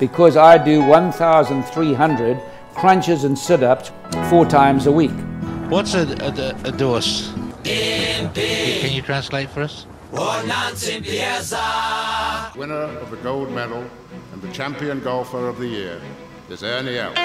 because I do 1,300 crunches and sit ups four times a week. What's a, a, a dose? Can you translate for us? Winner of the gold medal and the champion golfer of the year is Ernie Els.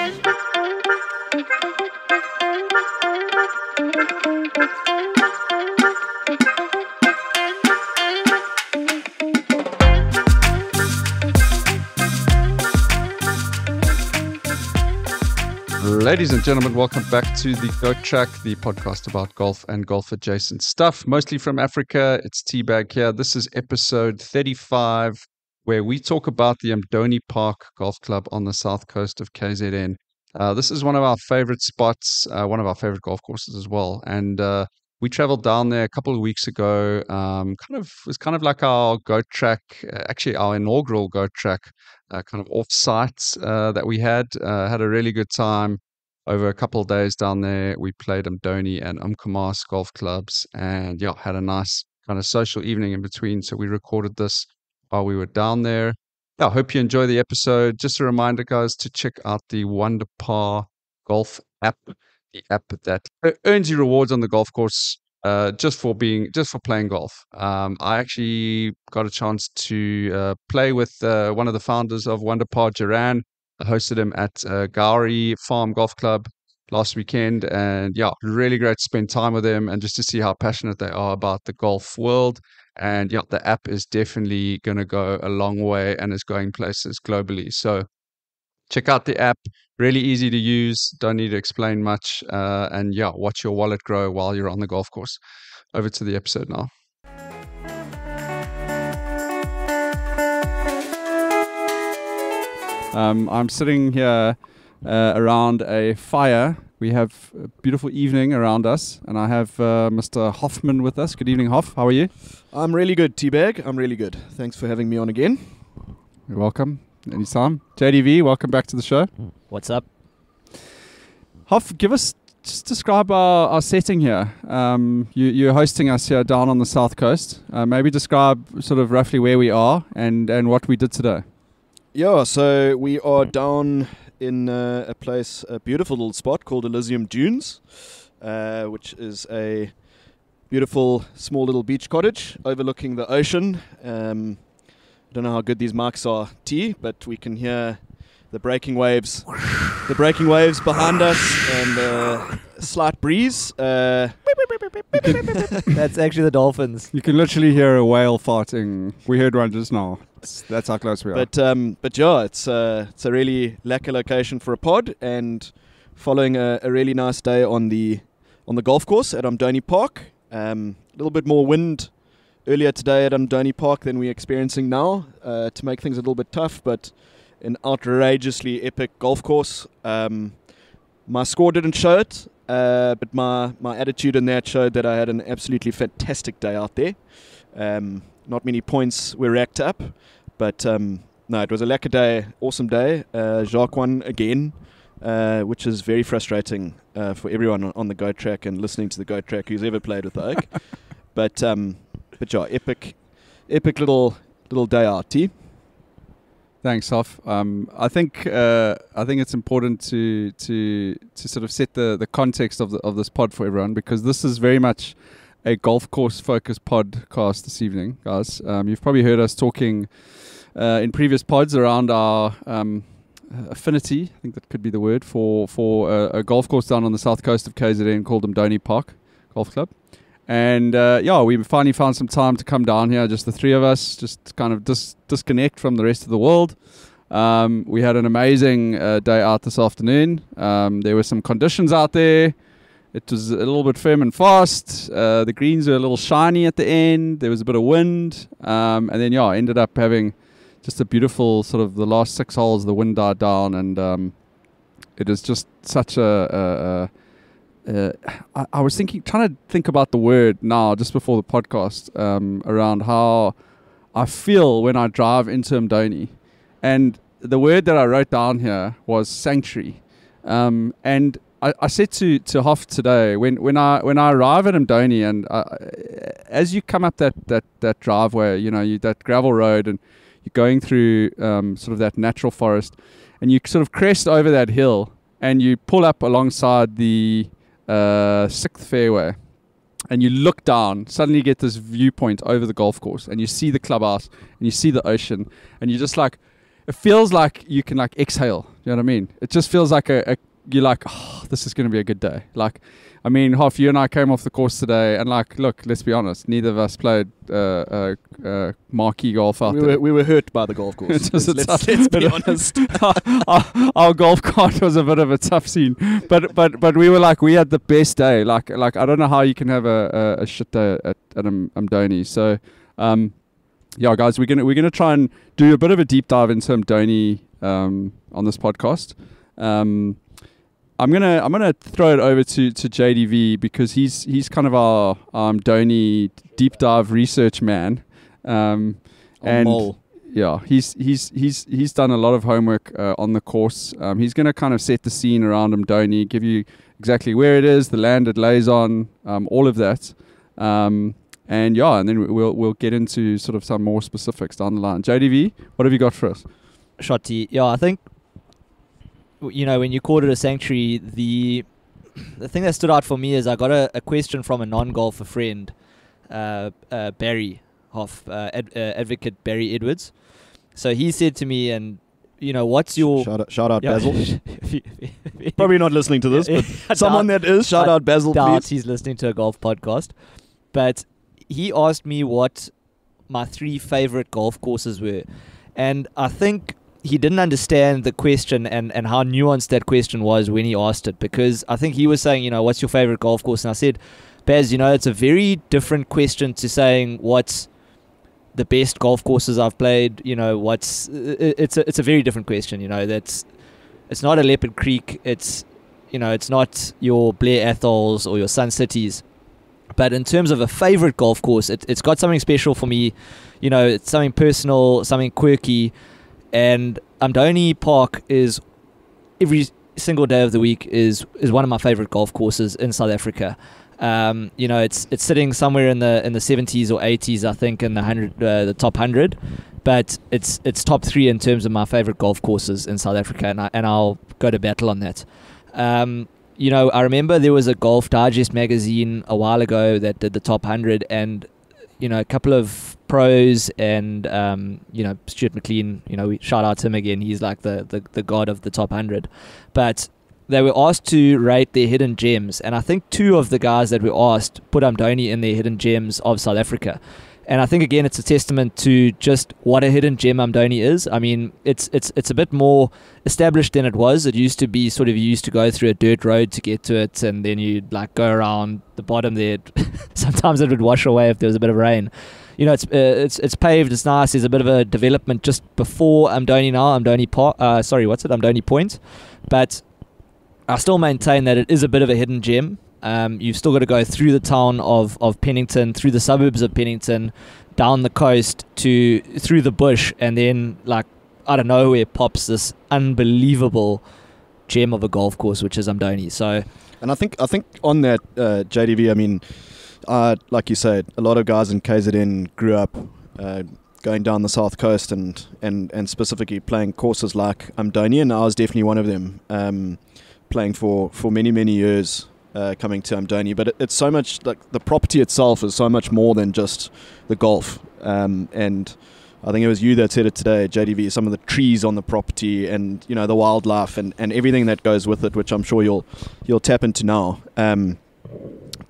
Ladies and gentlemen, welcome back to the Goat Track, the podcast about golf and golf adjacent stuff, mostly from Africa. It's Teabag here. This is episode 35, where we talk about the Umdoni Park Golf Club on the south coast of KZN. Uh, this is one of our favorite spots, uh, one of our favorite golf courses as well. And uh, we traveled down there a couple of weeks ago. Um, kind of was kind of like our Goat Track, uh, actually our inaugural Goat Track uh, kind of off site uh, that we had. Uh, had a really good time over a couple of days down there. We played Umdoni and Umkomaas golf clubs and yeah, had a nice kind of social evening in between. So we recorded this while we were down there. I hope you enjoy the episode. Just a reminder, guys, to check out the Wonder Par Golf app, the app that earns you rewards on the golf course uh, just for being just for playing golf. Um, I actually got a chance to uh, play with uh, one of the founders of Wonder Par, Jaran. I hosted him at uh, Gowrie Farm Golf Club last weekend, and yeah, really great to spend time with them and just to see how passionate they are about the golf world. And yeah, the app is definitely going to go a long way and is going places globally. So check out the app. Really easy to use. Don't need to explain much. Uh, and yeah, watch your wallet grow while you're on the golf course. Over to the episode now. Um, I'm sitting here uh, around a fire. We have a beautiful evening around us, and I have uh, Mr. Hoffman with us. Good evening, Hoff. How are you? I'm really good, Teabag. I'm really good. Thanks for having me on again. You're welcome. Anytime. JDV, welcome back to the show. What's up? Hoff, give us just describe our, our setting here. Um, you, you're hosting us here down on the south coast. Uh, maybe describe sort of roughly where we are and, and what we did today. Yeah, so we are down in uh, a place, a beautiful little spot called Elysium Dunes, uh, which is a beautiful small little beach cottage overlooking the ocean. Um, I don't know how good these mics are, T, but we can hear the breaking waves, the breaking waves behind us, and uh, a slight breeze. Uh, That's actually the dolphins. You can literally hear a whale farting. We heard one just now. It's- That's how close we are. But um, but yeah, it's uh, it's a really lekker location for a pod, and following a, a really nice day on the on the golf course at Umdoni Park. Um, a little bit more wind earlier today at Umdoni Park than we're experiencing now, uh, to make things a little bit tough. But an outrageously epic golf course. Um, my score didn't show it, uh, but my my attitude in that showed that I had an absolutely fantastic day out there. Um, not many points were racked up, but um, no, it was a lekker day, awesome day. Uh, Jacques won again, uh, which is very frustrating uh, for everyone on- on the Goat Track and listening to the Goat Track who's ever played with the Oak. but um, but yeah, epic, epic little little day out. T. Thanks, Hoff. Um, I think uh, I think it's important to to to sort of set the, the context of the, of this pod for everyone because this is very much a golf course focused podcast this evening, guys. Um, you've probably heard us talking uh, in previous pods around our um, affinity. I think that could be the word for for a, a golf course down on the south coast of KZN called Umdoni Park Golf Club. And uh, yeah, we finally found some time to come down here, just the three of us, just kind of dis- disconnect from the rest of the world. Um, we had an amazing uh, day out this afternoon. Um, there were some conditions out there. It was a little bit firm and fast. Uh, the greens were a little shiny at the end. There was a bit of wind. Um, and then, yeah, ended up having just a beautiful sort of the last six holes, the wind died down. And um, it is just such a. a, a uh, I, I was thinking, trying to think about the word now, just before the podcast, um, around how I feel when I drive into Umdoni. And the word that I wrote down here was sanctuary. Um, and I, I said to, to Hoff today, when, when, I, when I arrive at Umdoni, and I, as you come up that, that, that driveway, you know, you, that gravel road, and you're going through um, sort of that natural forest, and you sort of crest over that hill, and you pull up alongside the uh, sixth fairway, and you look down. Suddenly, you get this viewpoint over the golf course, and you see the clubhouse, and you see the ocean, and you're just like, it feels like you can like exhale. You know what I mean? It just feels like a, a you're like, oh, this is going to be a good day. Like, I mean, Hoff you and I came off the course today, and like, look, let's be honest, neither of us played uh, uh, uh, marquee golf out We there. were, we were hurt by the golf course. Let's, let's be honest. our, our golf cart was a bit of a tough scene, but but but we were like we had the best day. Like like I don't know how you can have a, a, a shit day at at Umdoni. So um, yeah, guys, we're gonna we're gonna try and do a bit of a deep dive into Umdoni um, on this podcast. Um, I'm gonna I'm gonna throw it over to, to JDV because he's he's kind of our um, Donny deep dive research man. Um, and Mole. yeah, he's he's he's he's done a lot of homework uh, on the course. Um, he's going to kind of set the scene around him, Donny, give you exactly where it is, the land it lays on, um, all of that. Um, and yeah, and then we'll we'll get into sort of some more specifics down the line. JDV, what have you got for us? Shotty. Yeah, I think you know when you called it a sanctuary, the the thing that stood out for me is I got a, a question from a non-golfer friend, uh, uh, Barry Hoff, uh, ad, uh, advocate Barry Edwards. So he said to me, and you know, what's your Shout out, shout out Yeah. Basil. If you- if you- Probably not listening to this, but someone doubt- that is, shout I out Basil, doubt please. he's listening to a golf podcast. But he asked me what my three favorite golf courses were. And I think he didn't understand the question and, and how nuanced that question was when he asked it because I think he was saying, you know, what's your favorite golf course? And I said, Baz, you know, it's a very different question to saying what's the best golf courses I've played. You know, what's it's a it's a very different question. You know, that's it's not a Leopard Creek. It's you know, it's not your Blair Atholls or your Sun Cities. But in terms of a favorite golf course, it, it's got something special for me. You know, it's something personal, something quirky. And Umdoni Park is every single day of the week is is one of my favorite golf courses in South Africa. Um, you know, it's it's sitting somewhere in the in the 70s or 80s, I think, in the hundred uh, the top hundred. But it's it's top three in terms of my favorite golf courses in South Africa, and I, and I'll go to battle on that. Um, you know, I remember there was a Golf Digest magazine a while ago that did the top 100, and, you know, a couple of pros and, um, you know, Stuart McLean, you know, we shout out to him again. He's like the, the, the god of the top 100. But they were asked to rate their hidden gems, and I think two of the guys that were asked put Umdoni in their hidden gems of South Africa. And I think again, it's a testament to just what a hidden gem Umdoni is. I mean, it's it's it's a bit more established than it was. It used to be sort of you used to go through a dirt road to get to it, and then you'd like go around the bottom there. Sometimes it would wash away if there was a bit of rain. You know, it's uh, it's it's paved. It's nice. There's a bit of a development just before Umdoni now. Umdoni Park. Uh, sorry, what's it? Umdoni Point. But I still maintain that it is a bit of a hidden gem. Um, you've still got to go through the town of, of Pennington, through the suburbs of Pennington, down the coast to through the bush, and then like out of nowhere pops this unbelievable gem of a golf course, which is Umdoni. So And I think I think on that uh, JDV, I mean, uh, like you said, a lot of guys in KZN grew up uh, going down the south coast and, and, and specifically playing courses like Umdoni, and I was definitely one of them, um, playing for, for many many years. Uh, coming to Umdoni, but it, it's so much like the property itself is so much more than just the golf. Um, and I think it was you that said it today, JDV. Some of the trees on the property, and you know the wildlife, and, and everything that goes with it, which I'm sure you'll you'll tap into now. Um,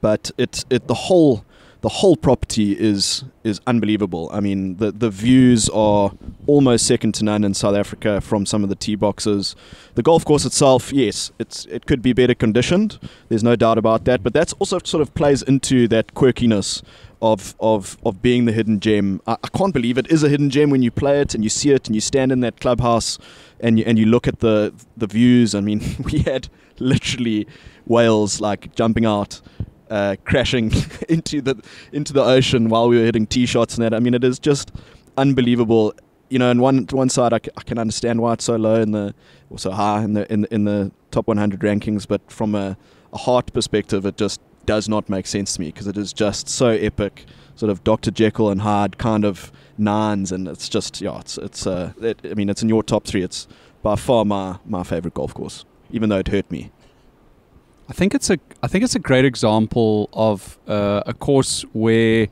but it it the whole the whole property is is unbelievable. I mean, the the views are almost second to none in South Africa from some of the tee boxes. The golf course itself, yes, it's it could be better conditioned. There's no doubt about that. But that's also sort of plays into that quirkiness of of of being the hidden gem. I, I can't believe it is a hidden gem when you play it and you see it and you stand in that clubhouse and you, and you look at the the views. I mean, we had literally whales like jumping out uh, crashing into the into the ocean while we were hitting tee shots and that. I mean, it is just unbelievable. You know, on one one side, I, can understand why it's so low in the or so high in the in the, in the top 100 rankings, but from a, a heart perspective, it just does not make sense to me because it is just so epic, sort of Dr. Jekyll and Hyde kind of nines, and it's just yeah, it's it's uh, it, I mean, it's in your top three. It's by far my my favorite golf course, even though it hurt me. I think it's a I think it's a great example of uh, a course where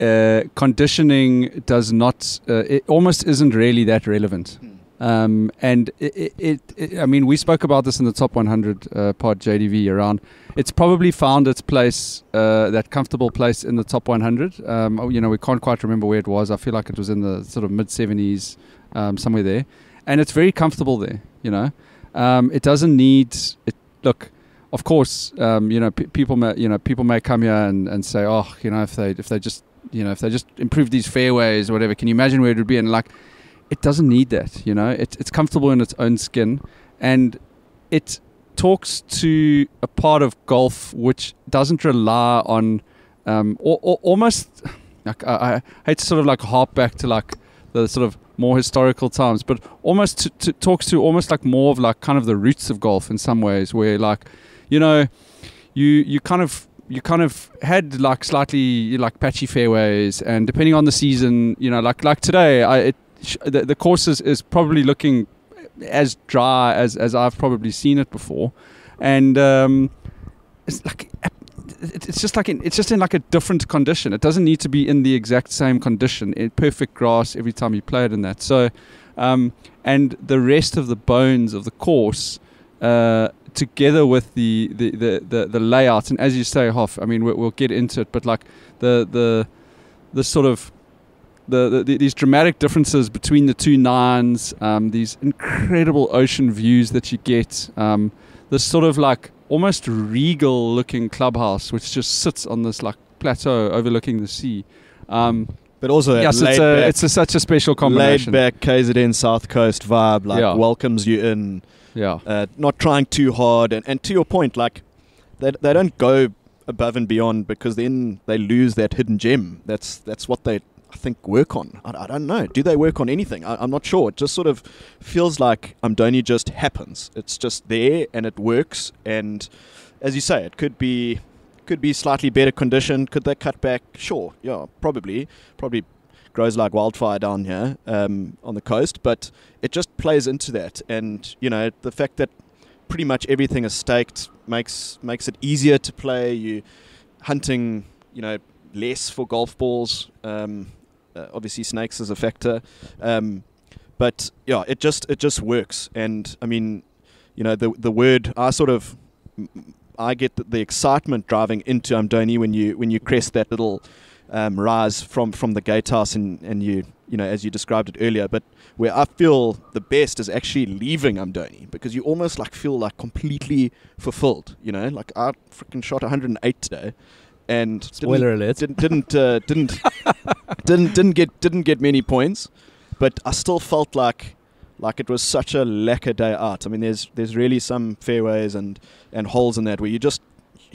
uh, conditioning does not uh, it almost isn't really that relevant. Um, and it, it, it, I mean, we spoke about this in the top 100 uh, pod JDV around. It's probably found its place, uh, that comfortable place in the top 100. Um, oh, you know, we can't quite remember where it was. I feel like it was in the sort of mid 70s, um, somewhere there, and it's very comfortable there. You know, um, it doesn't need. It, look, of course, um, you know, p- people may, you know, people may come here and, and say, oh, you know, if they if they just you know if they just improve these fairways or whatever, can you imagine where it would be? And like it doesn't need that. You know, it, it's comfortable in its own skin, and it talks to a part of golf which doesn't rely on um, or, or almost. Like, I, I hate to sort of like harp back to like the sort of more historical times, but almost to, to talks to almost like more of like kind of the roots of golf in some ways, where like, you know, you you kind of you kind of had like slightly like patchy fairways, and depending on the season, you know, like like today, I it, the, the course is, is probably looking as dry as, as I've probably seen it before, and um, it's like it's just like in, it's just in like a different condition. It doesn't need to be in the exact same condition in perfect grass every time you play it in that. So, um, and the rest of the bones of the course. Uh, together with the, the, the, the, the layout and as you say Hoff I mean we'll, we'll get into it but like the the the sort of the, the, these dramatic differences between the two nines, um, these incredible ocean views that you get, um, this sort of like almost regal looking clubhouse which just sits on this like plateau overlooking the sea. Um, But also, yes, it's, a, it's a, such a special combination. laid back KZN South Coast vibe, like Yeah. welcomes you in. Yeah, uh, not trying too hard. And, and to your point, like they, they don't go above and beyond because then they lose that hidden gem. That's that's what they I think work on. I, I don't know. Do they work on anything? I, I'm not sure. It just sort of feels like I'm Umdoni just happens. It's just there and it works. And as you say, it could be could be slightly better condition. Could they cut back? Sure. Yeah, probably. Probably grows like wildfire down here um, on the coast, but it just plays into that. And you know, the fact that pretty much everything is staked makes makes it easier to play. You hunting, you know, less for golf balls. Um, uh, obviously, snakes is a factor, um, but yeah, it just it just works. And I mean, you know, the the word I sort of I get the, the excitement driving into Umdoni when you when you crest that little um, rise from from the gatehouse and and you you know as you described it earlier. But where I feel the best is actually leaving Umdoni because you almost like feel like completely fulfilled. You know, like I freaking shot 108 today, and didn't- Spoiler alert. didn't didn't uh, didn't didn't didn't get didn't get many points, but I still felt like like it was such a lekker day out. I mean, there's there's really some fairways and and holes in that where you just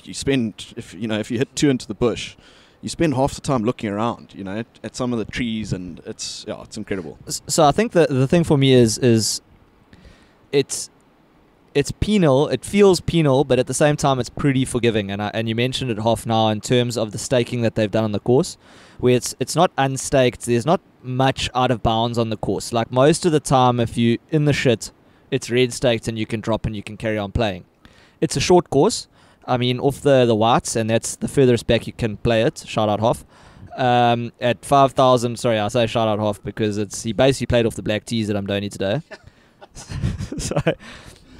you spend if you know if you hit two into the bush, you spend half the time looking around, you know, at, at some of the trees, and it's yeah, it's incredible. So I think the the thing for me is is it's it's penal. It feels penal, but at the same time, it's pretty forgiving. And I, and you mentioned it Hoff now in terms of the staking that they've done on the course, where it's it's not unstaked. There's not much out of bounds on the course. Like most of the time, if you in the shit, it's red staked and you can drop and you can carry on playing. It's a short course. I mean, off the the whites, and that's the furthest back you can play it. Shout out Hoff. Um, at five thousand, sorry, I say shout out Hoff because it's he basically played off the black tees that I'm doing today. so,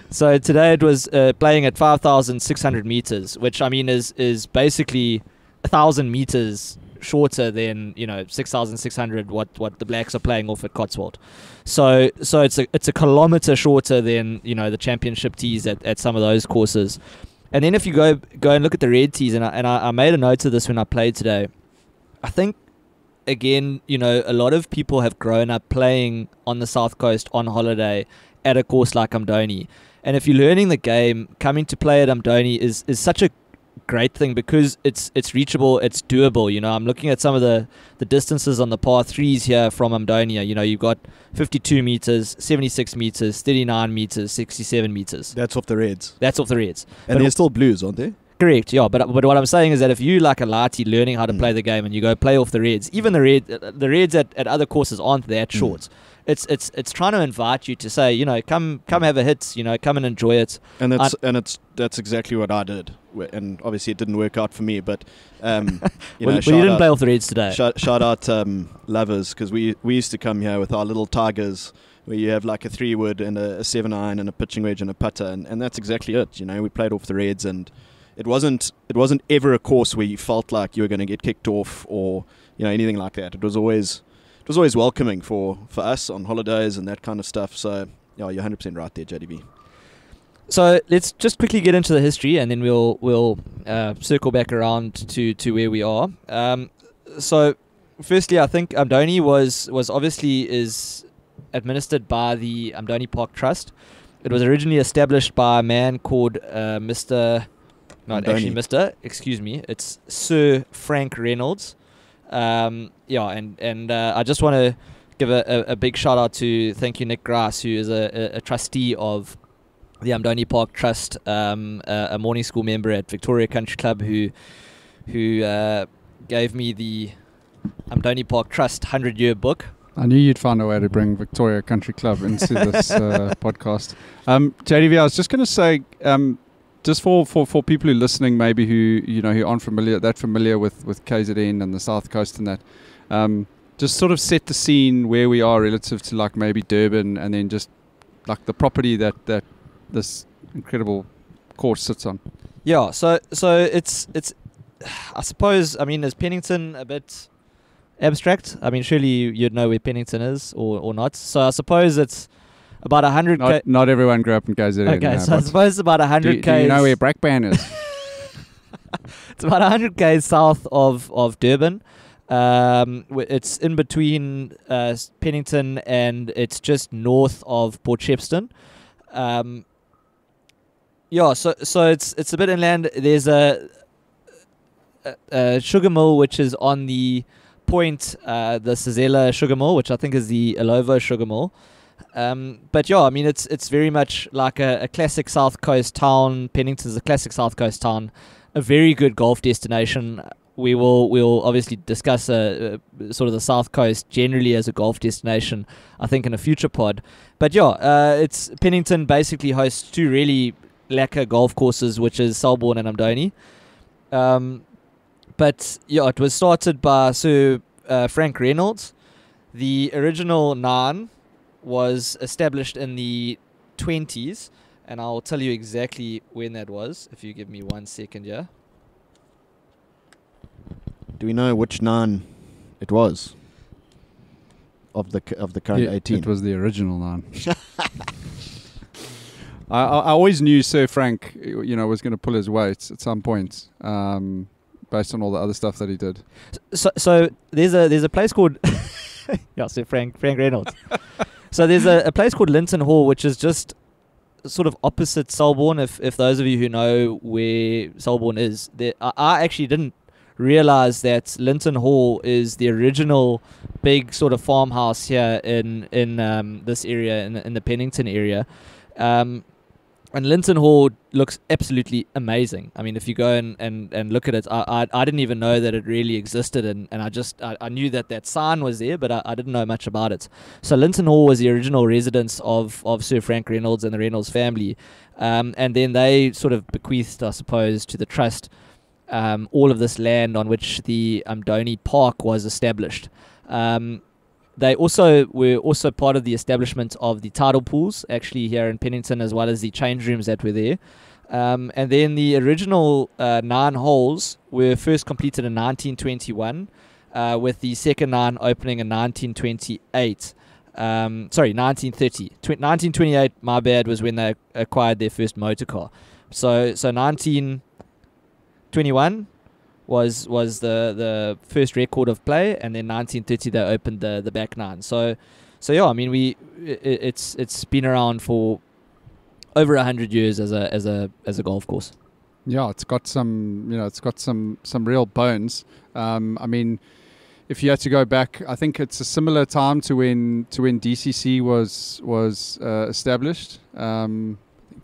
so today it was uh, playing at five thousand six hundred meters, which I mean is is basically a thousand meters shorter than you know six thousand six hundred what what the blacks are playing off at Cotswold. So so it's a it's a kilometer shorter than you know the championship tees at, at some of those courses. And then if you go go and look at the red tees, and I, and I, I made a note of this when I played today. I think again, you know, a lot of people have grown up playing on the south coast on holiday at a course like Umdoni. And if you're learning the game, coming to play at Umdoni is, is such a great thing because it's it's reachable, it's doable. You know, I'm looking at some of the, the distances on the par threes here from Amdonia. You know, you've got 52 meters, 76 meters, 39 meters, 67 meters. That's off the reds, That's off the reds. and But- there's still blues, aren't there? Correct, yeah, but but what I'm saying is that if you like a Lati learning how to Mm. play the game and you go play off the reds, even the red the reds at, at other courses aren't that Mm. It's it's it's trying to invite you to say, you know, come come have a hit, you know, come and enjoy it. and that's and it's that's exactly what I did. And obviously, it didn't work out for me. But um, you well, know, well, you didn't out, play off the reds today. shout, shout out um, lovers because we we used to come here with our little tigers. Where you have like a three wood and a, a seven iron and a pitching wedge and a putter, and, and that's exactly it. You know, we played off the reds, and it wasn't it wasn't ever a course where you felt like you were going to get kicked off or you know anything like that. It was always it was always welcoming for, for us on holidays and that kind of stuff. So yeah, you're 100 percent right there, JDV. So let's just quickly get into the history, and then we'll we'll uh, circle back around to, to where we are. Um, so, firstly, I think Umdoni was was obviously is administered by the Umdoni Park Trust. It was originally established by a man called uh, Mr. Not Umdoni. actually Mr. Excuse me. It's Sir Frank Reynolds. Um, yeah, and and uh, I just want to give a, a, a big shout out to thank you Nick Grass, who is a, a, trustee of the Umdoni Park Trust, um, a, a morning school member at Victoria Country Club, who who uh, gave me the Umdoni Park Trust hundred year book. I knew you'd find a way to bring Victoria Country Club into this uh, podcast. Um, JDV, I was just going to say, um, just for, for, for people who are listening, maybe who you know who aren't familiar that familiar with, with KZN and the South Coast and that, um, just sort of set the scene where we are relative to like maybe Durban, and then just like the property that that this incredible course sits on. Yeah, so so it's it's I suppose I mean is Pennington a bit abstract? I mean surely you'd know where Pennington is or, or not. So I suppose it's about a hundred. Not, not everyone grew up in KZN. Okay, no, so I suppose it's about a hundred k. do you know where Brakpan is? It's about a hundred k south of of Durban. Um, it's in between uh, Pennington and it's just north of Port Shepstone. Um, yeah, so so it's it's a bit inland. There's a, a, a sugar mill which is on the point, uh, the Sezela sugar mill, which I think is the Illovo sugar mill. Um, but yeah, I mean it's it's very much like a, a classic South Coast town. Pennington's a classic South Coast town a very good golf destination. We will we'll obviously discuss uh, uh, sort of the south coast generally as a golf destination. I think in a future pod, but yeah, uh, it's Pennington basically hosts two really lacquer golf courses, which is Selborne and Umdoni. Um, but yeah, it was started by Sir uh, Frank Reynolds. The original nine was established in the twenties and I'll tell you exactly when that was if you give me one second yeah. Do we know which nine it was of the of the current Yeah, 18? It was the original nine. I, I I always knew Sir Frank, you know, was going to pull his weight at some point, um, based on all the other stuff that he did. So so there's a there's a place called yeah, so Frank Frank Reynolds. so there's a, a place called Linton Hall which is just sort of opposite Selborne if if those of you who know where Selborne is. There, I, I actually didn't realize that Linton Hall is the original big sort of farmhouse here in in um, this area in, in the Pennington area. Um, and Linton Hall looks absolutely amazing. I mean, if you go and, and, and look at it, I, I I didn't even know that it really existed, and, and I just I, I knew that that sign was there, but I, I didn't know much about it. So Linton Hall was the original residence of, of Sir Frank Reynolds and the Reynolds family, um, and then they sort of bequeathed, I suppose, to the trust um, all of this land on which the Umdoni Park was established. Um, they also were also part of the establishment of the tidal pools, actually here in Pennington, as well as the change rooms that were there. Um, and then the original uh, nine holes were first completed in 1921, uh, with the second nine opening in 1928. Um, sorry, 1930. Tw- 1928, my bad, was when they acquired their first motor car. So, so 1921 was was the the first record of play, and then 1930 they opened the the back nine. So, so yeah, I mean we i i- it's it's been around for over a hundred years as a as a as a golf course. Yeah, it's got some, you know, it's got some some real bones. Um, I mean, if you had to go back, I think it's a similar time to when to when DCC was was uh, established. Um,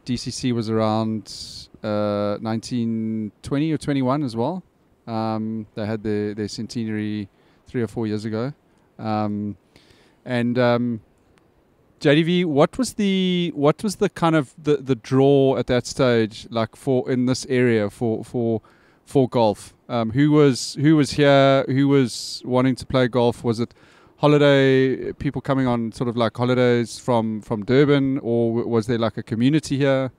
DCC was around uh, 1920 or 21 as well. Um, they had their, their centenary three or four years ago. Um, and um, JDV, what was the what was the kind of the, the draw at that stage like for in this area for for for golf? Um, who was who was here? Who was wanting to play golf? Was it holiday people coming on sort of like holidays from from Durban, or was there like a community here?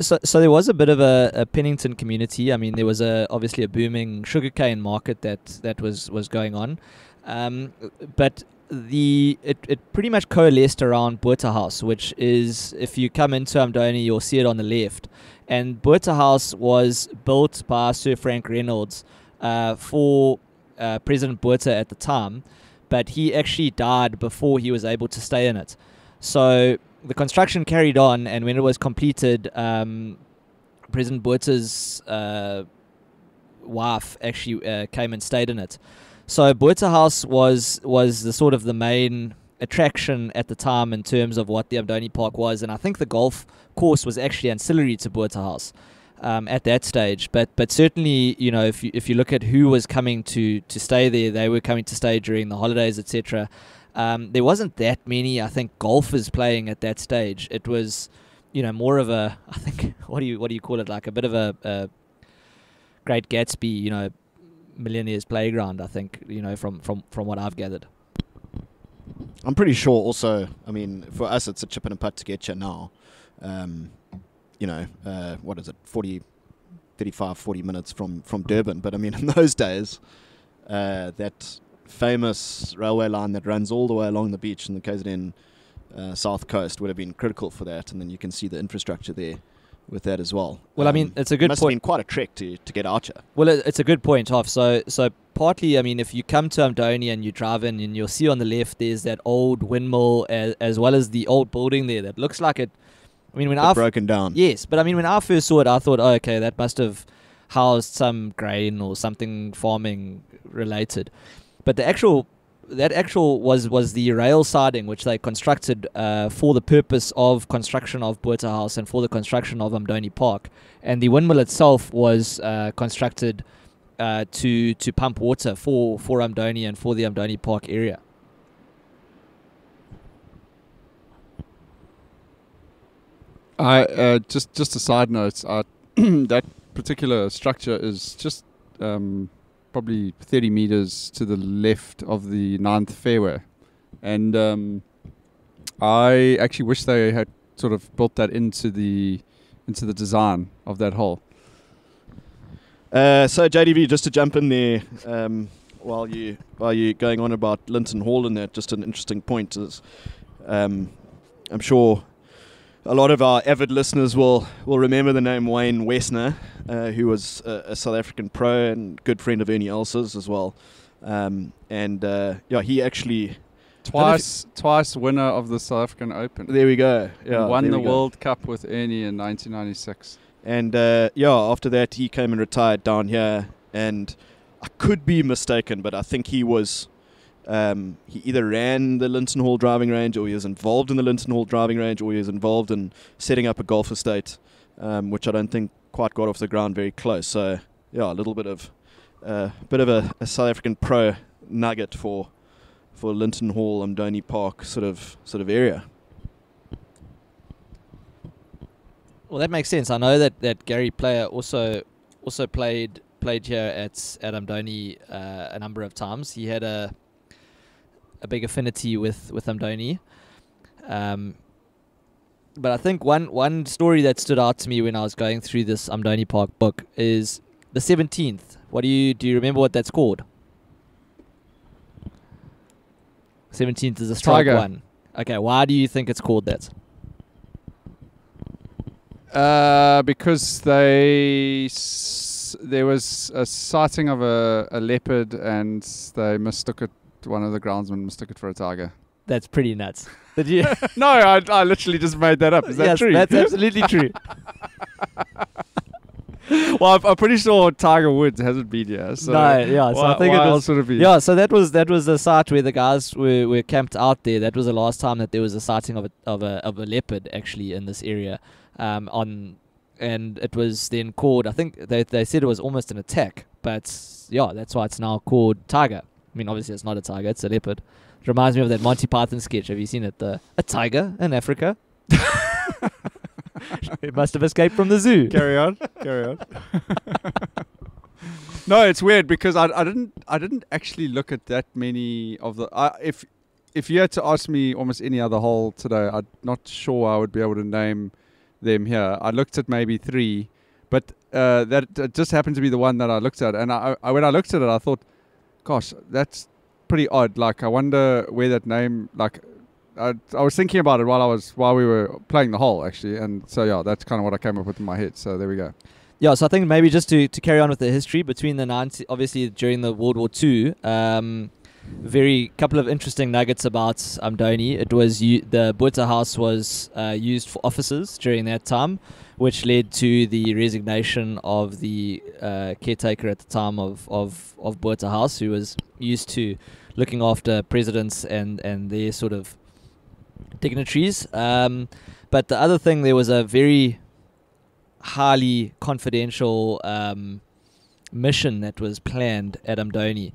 So, so there was a bit of a, a Pennington community. I mean, there was a obviously a booming sugarcane market that that was was going on, um, but the it, it pretty much coalesced around House, which is if you come into Umdoni, you'll see it on the left. And House was built by Sir Frank Reynolds uh, for uh, President Botha at the time, but he actually died before he was able to stay in it. So the construction carried on, and when it was completed, um, President Botha's uh, wife actually uh, came and stayed in it. So Botha House was was the sort of the main attraction at the time in terms of what the Umdoni Park was, and I think the golf course was actually ancillary to Botha House um, at that stage. But but certainly, you know, if you if you look at who was coming to to stay there, they were coming to stay during the holidays, etc. Um, there wasn't that many, I think, golfers playing at that stage. It was, you know, more of a, I think, what do you what do you call it? Like a bit of a, a Great Gatsby, you know, millionaires playground. I think, you know, from from from what I've gathered. I'm pretty sure also, I mean, for us, it's a chip and a putt to get you now. Um, you know, uh, what is it, 40, 35, 40 minutes from, from Durban. But I mean, in those days, uh, that famous railway line that runs all the way along the beach in the KZN uh, south coast would have been critical for that. And then you can see the infrastructure there with that as well. Well, I mean, it's a good must point. have been quite a trek to, to get Archer. Well, it, it's a good point, off. So, so partly, I mean, if you come to Umdoni and you drive in, and you'll see on the left there's that old windmill, as, as well as the old building there that looks like it. I mean, when I broken down. yes, but I mean, when I first saw it, I thought, oh, okay, that must have housed some grain or something farming related. But the actual that actual was was the rail siding which they constructed uh, for the purpose of construction of Botha House and for the construction of Umdoni Park, and the windmill itself was uh, constructed uh, to to pump water for for Umdoni and for the Umdoni Park area. I uh, just just a side note. Uh, that particular structure is just um, probably 30 meters to the left of the ninth fairway, and um, I actually wish they had sort of built that into the into the design of that hole. Uh, so JDV, just to jump in there, um, while you while you going on about Linton Hall and that, just an interesting point is, um, I'm sure a lot of our avid listeners will will remember the name Wayne Westner, uh, who was a, a South African pro and good friend of Ernie Els's as well, um, and uh, yeah, he actually Twice twice winner of the South African Open. there we go, yeah, won the. World Cup with Ernie in 1996. And uh, yeah, after that, he came and retired down here. And I could be mistaken, but I think he was. Um, he either ran the Linton Hall driving range, or he was involved in the Linton Hall driving range, or he was involved in setting up a golf estate, um, which I don't think quite got off the ground very close. So yeah, a little bit of, uh, bit of a, a South African pro nugget for, for Linton Hall, Umdoni Park sort of sort of area. Well, that makes sense. I know that, that Gary Player also also played played here at at Umdoni uh, a number of times. He had a a big affinity with with Umdoni. Um, but I think one one story that stood out to me when I was going through this Umdoni Park book is the seventeenth. What do you do? You remember what that's called? Seventeenth is a strike Tiger. one. Okay, why do you think it's called that? Uh, because they s- there was a sighting of a, a leopard and they mistook it. One of the groundsmen mistook it for a tiger. That's pretty nuts. Did you? no, I, I literally just made that up. Is that yes, true? That's absolutely true. well, I'm, I'm pretty sure Tiger Woods hasn't been here. So no, yeah. So why, I think it was. it be? Yeah, so that was that was the site where the guys were, were camped out there. That was the last time that there was a sighting of a of a of a leopard actually in this area. Um, on and it was then called. I think they they said it was almost an attack, but yeah, that's why it's now called tiger. I mean, obviously it's not a tiger; it's a leopard. It reminds me of that Monty Python sketch. Have you seen it? The a tiger in Africa. it must have escaped from the zoo. Carry on. Carry on. no, it's weird because I, I didn't I didn't actually look at that many of the. I, if if you had to ask me almost any other hole today, I'm not sure I would be able to name them here. I looked at maybe three, but uh, that just happened to be the one that I looked at. And I, I when I looked at it, I thought, gosh, that's pretty odd. Like I wonder where that name like. I, I was thinking about it while I was while we were playing the hole actually, and so yeah, that's kind of what I came up with in my head. So there we go. Yeah, so I think maybe just to, to carry on with the history between the 90, obviously during the World War Two, um, very couple of interesting nuggets about Umdoni. It was the Botha House was uh, used for offices during that time, which led to the resignation of the uh, caretaker at the time of of of Botha House, who was used to looking after presidents and and their sort of dignitaries. Um, but the other thing, there was a very highly confidential um, mission that was planned at Umdoni.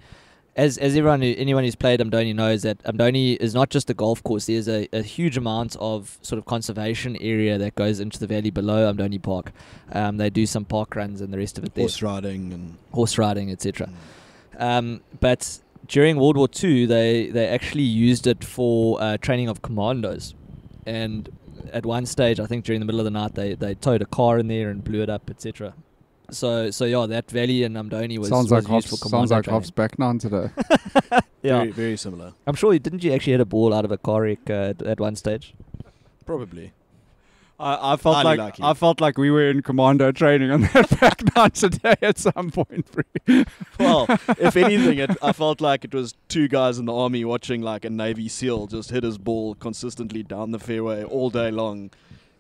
As, as everyone who, anyone who's played Umdoni knows that Umdoni is not just a golf course. There's a, a huge amount of sort of conservation area that goes into the valley below Umdoni Park. Um, they do some park runs and the rest of it there, Horse riding and horse riding, etc. Um, but during World War II, they they actually used it for uh, training of commandos, and at one stage, I think during the middle of the night, they, they towed a car in there and blew it up, etc. So so yeah, that valley in Umdoni was, sounds was like used Hobbs, for sounds like training. Hobbs back nine today. Yeah, very, very similar. I'm sure. You, didn't you actually hit a ball out of a car wreck uh, at, at one stage? Probably. I, I felt Highly like likely. I felt like we were in commando training on that back nine today at some point. Well, if anything, it, I felt like it was two guys in the army watching like a Navy SEAL just hit his ball consistently down the fairway all day long,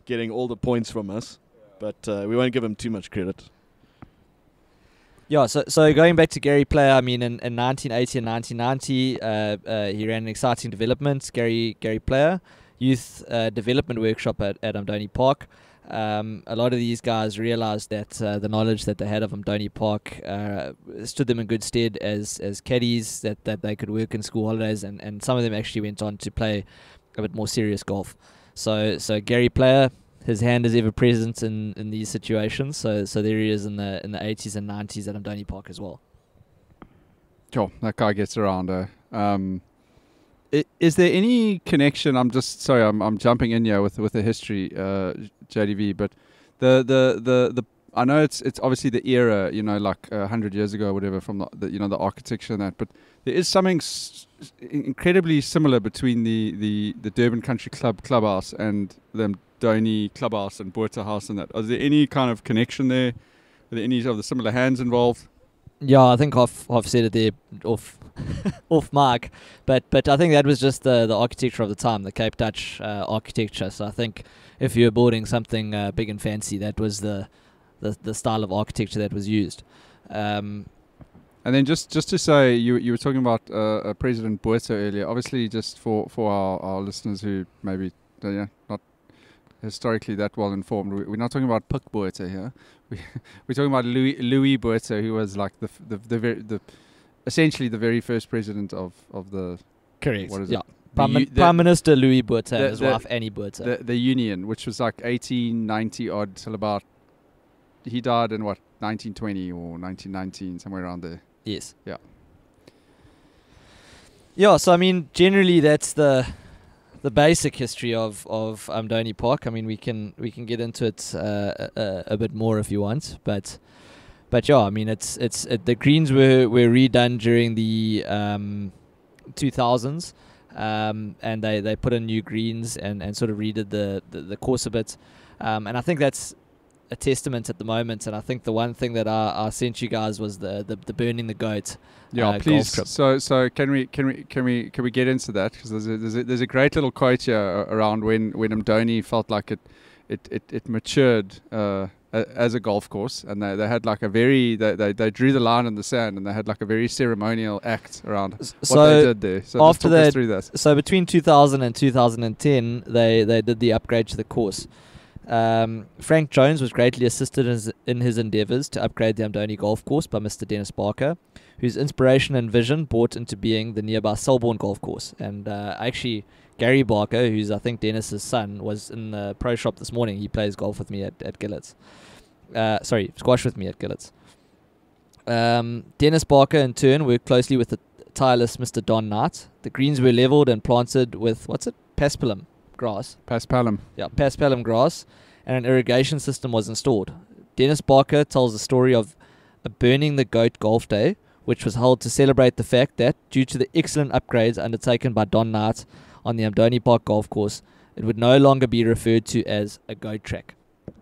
getting all the points from us. But uh, we won't give him too much credit. Yeah, so so going back to Gary Player, I mean, in, in 1980 and 1990, uh, uh, he ran an exciting development, Gary Gary Player, youth uh, development workshop at, at Umdoni Park. Um, a lot of these guys realized that uh, the knowledge that they had of Umdoni Park uh, stood them in good stead as as caddies, that, that they could work in school holidays, and, and some of them actually went on to play a bit more serious golf. So so Gary Player, his hand is ever present in, in these situations. So so there he is in the in the 80s and 90s at Umdoni Park as well. Sure, that guy gets around. Uh, um, is there any connection? I'm just sorry, I'm I'm jumping in here with with the history, uh, JDV, but the the the the I know it's it's obviously the era, you know, like a hundred years ago or whatever, from the, the you know the architecture and that, but there is something s- incredibly similar between the, the, the Durban Country Club clubhouse and the Donny clubhouse and House and that. Is there any kind of connection there? Are there any of the similar hands involved? Yeah, I think I've I've said it there off off mark, but but I think that was just the the architecture of the time, the Cape Dutch uh, architecture. So I think if you were building something uh, big and fancy, that was the, the the style of architecture that was used. Um, And then just just to say, you you were talking about uh, uh, President Botha earlier. Obviously, just for for our, our listeners who maybe uh, yeah, not historically that well informed, we, we're not talking about Pik Botha here. We we're talking about Louis Louis Botha, who was like the the the, very, the essentially the very first president of of the correct. What is yeah. it? Prime, u- Prime Minister Louis the- and his the- wife Annie Botha. the the Union, which was like 1890 odd till about he died in what 1920 or 1919 somewhere around there. Yes. Yeah. Yeah, so I mean, generally that's the the basic history of of Umdoni Park. I mean, we can we can get into it uh, a, a bit more if you want, but but yeah, I mean, it's it's it, the greens were were redone during the um, 2000s. Um, and they, they put in new greens and, and sort of redid the, the, the course a bit. Um, and I think that's a testament at the moment. And I think the one thing that I, I sent you guys was the, the, the burning the goat. Yeah, uh, please. So, so can we can we can we can we get into that? Because there's a, there's a there's a great little quote here around when when Umdoni felt like it it, it, it matured uh, as a golf course, and they, they had like a very they, they, they drew the line in the sand, and they had like a very ceremonial act around S- what they did there. So after talk us through that. so between 2000 and 2010, they they did the upgrade to the course. Um, Frank Jones was greatly assisted in his, in his endeavours to upgrade the Umdoni golf course by Mr. Dennis Barker, whose inspiration and vision brought into being the nearby Selborne golf course. And uh, actually, Gary Barker, who's I think Dennis's son, was in the pro shop this morning. He plays golf with me at, at Gillitts. Uh, sorry, squash with me at Gillitts. Um, Dennis Barker, in turn, worked closely with the tireless Mr. Don Knight. The greens were levelled and planted with, what's it? Paspalum grass. Paspalum. Yeah, paspalum grass, and an irrigation system was installed. Dennis Barker tells the story of a Burning the Goat Golf Day, which was held to celebrate the fact that, due to the excellent upgrades undertaken by Don Knight on the Umdoni Park golf course, it would no longer be referred to as a goat track.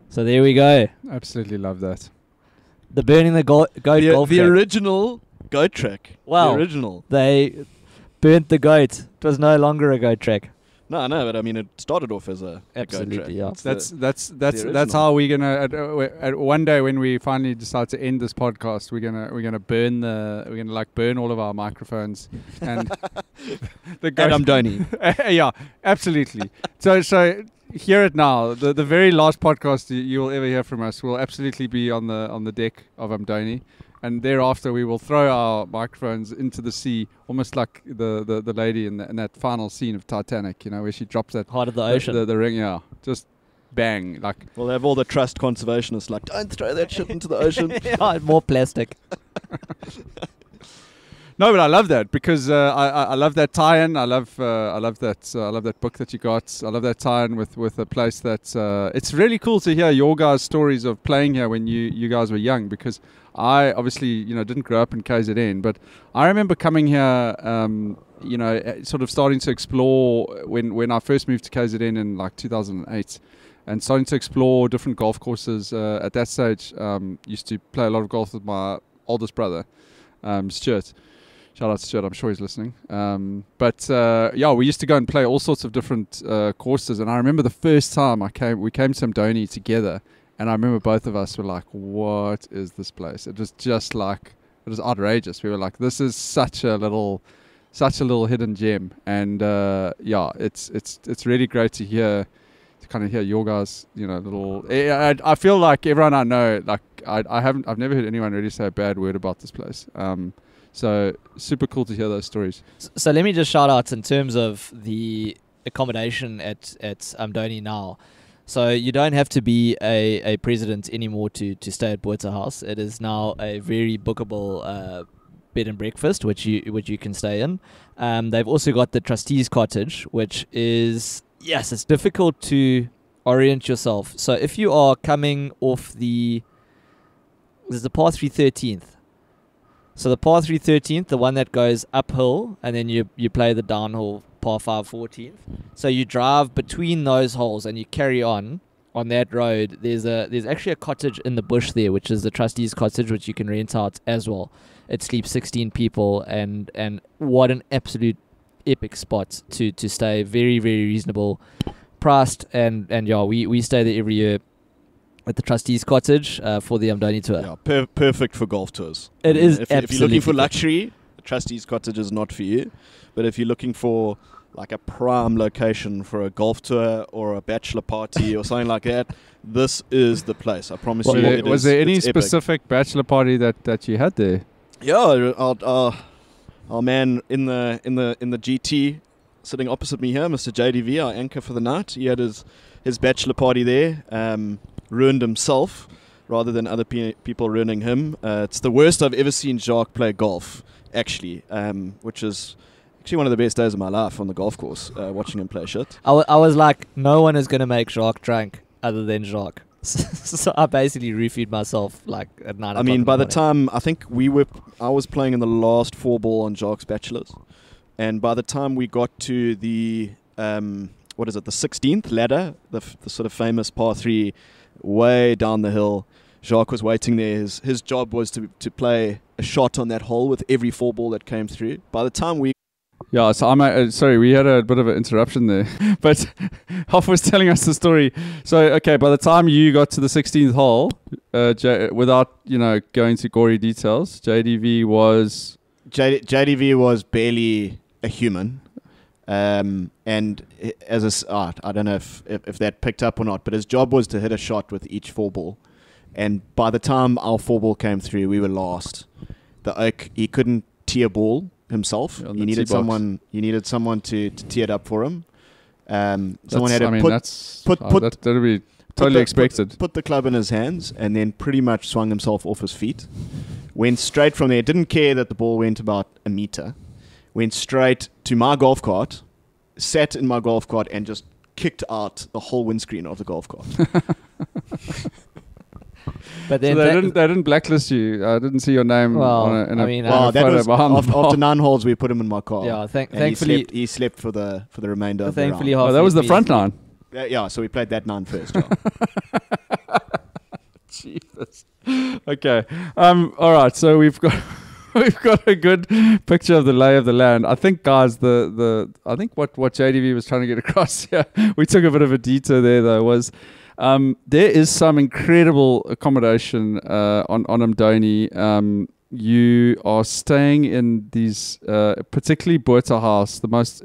So there we go. Absolutely love that. The Burning the Go- Goat The, Golf the Track. original goat track. Wow. The original. they burnt the goat. It was no longer a goat track. No, no, but I mean, it started off as a, a goat Absolutely, track. yeah. It's That's the- that's that's that's how we're gonna at, uh, at one day when we finally decide to end this podcast, we're gonna we're gonna burn the we're gonna like burn all of our microphones and the and ghost- I'm Donny. yeah, absolutely. So so hear it now. The the very last podcast you, you will ever hear from us will absolutely be on the on the deck of Umdoni. And thereafter, we will throw our microphones into the sea, almost like the, the, the lady in, the, in that final scene of Titanic, you know, where she drops that Heart of the the, ocean. the, the ring. Yeah, just bang, like We'll have all the trust conservationists like, don't throw that shit into the ocean. yeah, more plastic. No, but I love that because uh, I, I I love that tie-in. I love uh, I love that uh, I love that book that you got. I love that tie-in with with a place that uh, it's really cool to hear your guys' stories of playing here when you you guys were young because I obviously you know didn't grow up in KZN, but I remember coming here. Um, you know, eh, sort of starting to explore when when I first moved to KZN in like 2008, and starting to explore different golf courses. Uh, at that stage, um, used to play a lot of golf with my oldest brother, um, Stuart. Shout out to Stuart, I'm sure he's listening. Um, but uh, yeah, we used to go and play all sorts of different uh, courses. And I remember the first time I came, we came to Umdoni together, and I remember both of us were like, "What is this place?" It was just like it was outrageous. We were like, "This is such a little, such a little hidden gem." And uh, yeah, it's it's it's really great to hear to kind of hear your guys, you know, little. I, I, feel like everyone I know, like I, I haven't, I've never heard anyone really say a bad word about this place. Um, so super cool to hear those stories. So let me just shout out in terms of the accommodation at at Umdoni now. So you don't have to be a, a president anymore to, to stay at Botha House. It is now a very bookable uh, bed and breakfast, which you which you can stay in. Um, they've also got the trustees cottage, which is yes, it's difficult to orient yourself. So if you are coming off the there's the par three thirteenth. So the par three thirteenth, the one that goes uphill, and then you you play the downhill par five fourteenth. So you drive between those holes and you carry on on that road. There's a there's actually a cottage in the bush there, which is the trustees' cottage, which you can rent out as well. It sleeps sixteen people, and and what an absolute epic spot to to stay. Very very reasonable priced, and and yeah, we we stay there every year at the trustees' cottage uh, for the Umdoni tour. Yeah, per- perfect for golf tours. It I mean, is If, if you're looking for luxury, the Trustees Cottage is not for you. But if you're looking for like a prime location for a golf tour or a bachelor party or something like that, this is the place. I promise Was you. there, it was is- there any it's epic. specific bachelor party that, that you had there? Yeah, our, our, our man in the in the in the GT sitting opposite me here, Mr. JDV, our anchor for the night. He had his his bachelor party there. Um, ruined himself rather than other pe- people ruining him. Uh, it's the worst I've ever seen Jacques play golf, actually, um, which is actually one of the best days of my life on the golf course, uh, watching him play shit. I I was like, no one is going to make Jacques drunk other than Jacques. so I basically refeed myself like at nine. I mean, by the time I think we were, I was playing in the last four ball on Jacques Bachelors, and by the time we got to the um, what is it, the 16th ladder, the, f- the sort of famous par three, way down the hill. Jacques was waiting there. His his job was to to play a shot on that hole with every four ball that came through. By the time we Yeah, so I'm uh, sorry, we had a bit of an interruption there, but Hoff was telling us the story. So, okay, by the time you got to the 16th hole, uh, J- without you know going to gory details, JDV was J- JDV was barely a human. Um, and as a, ah, I don't know if, if, if that picked up or not, but his job was to hit a shot with each four ball. And by the time our four ball came through, we were last. The oak, he couldn't tee a ball himself. He needed someone. You needed someone to, to tee it up for him. Um, someone had to I mean, put, that's put- oh, put- that, that'd be totally the- expected. Put, put the club in his hands and then pretty much swung himself off his feet. Went straight from there. Didn't care that the ball went about a meter. Went straight to my golf cart, sat in my golf cart, and just kicked out the whole windscreen of the golf cart. But so then they that- didn't they didn't blacklist you. I didn't see your name Well, on a, in I a, mean, on uh, a wow, that was behind the after, ball. after nine holes. We put him in my car. yeah, thank, and thankfully, he slept, he slept for the for the remainder of thankfully, the round. Oh, that was the front line. Yeah, yeah, so we played that nine first. Yeah. Jesus. Okay. Um. All right. So we've got we've got a good picture of the lay of the land. I think, guys, the the I think what what JDV was trying to get across here. We took a bit of a detour there, though. Was um there is some incredible accommodation uh, on on Umdoni. Um. You are staying in these, uh, particularly Botha House, the most.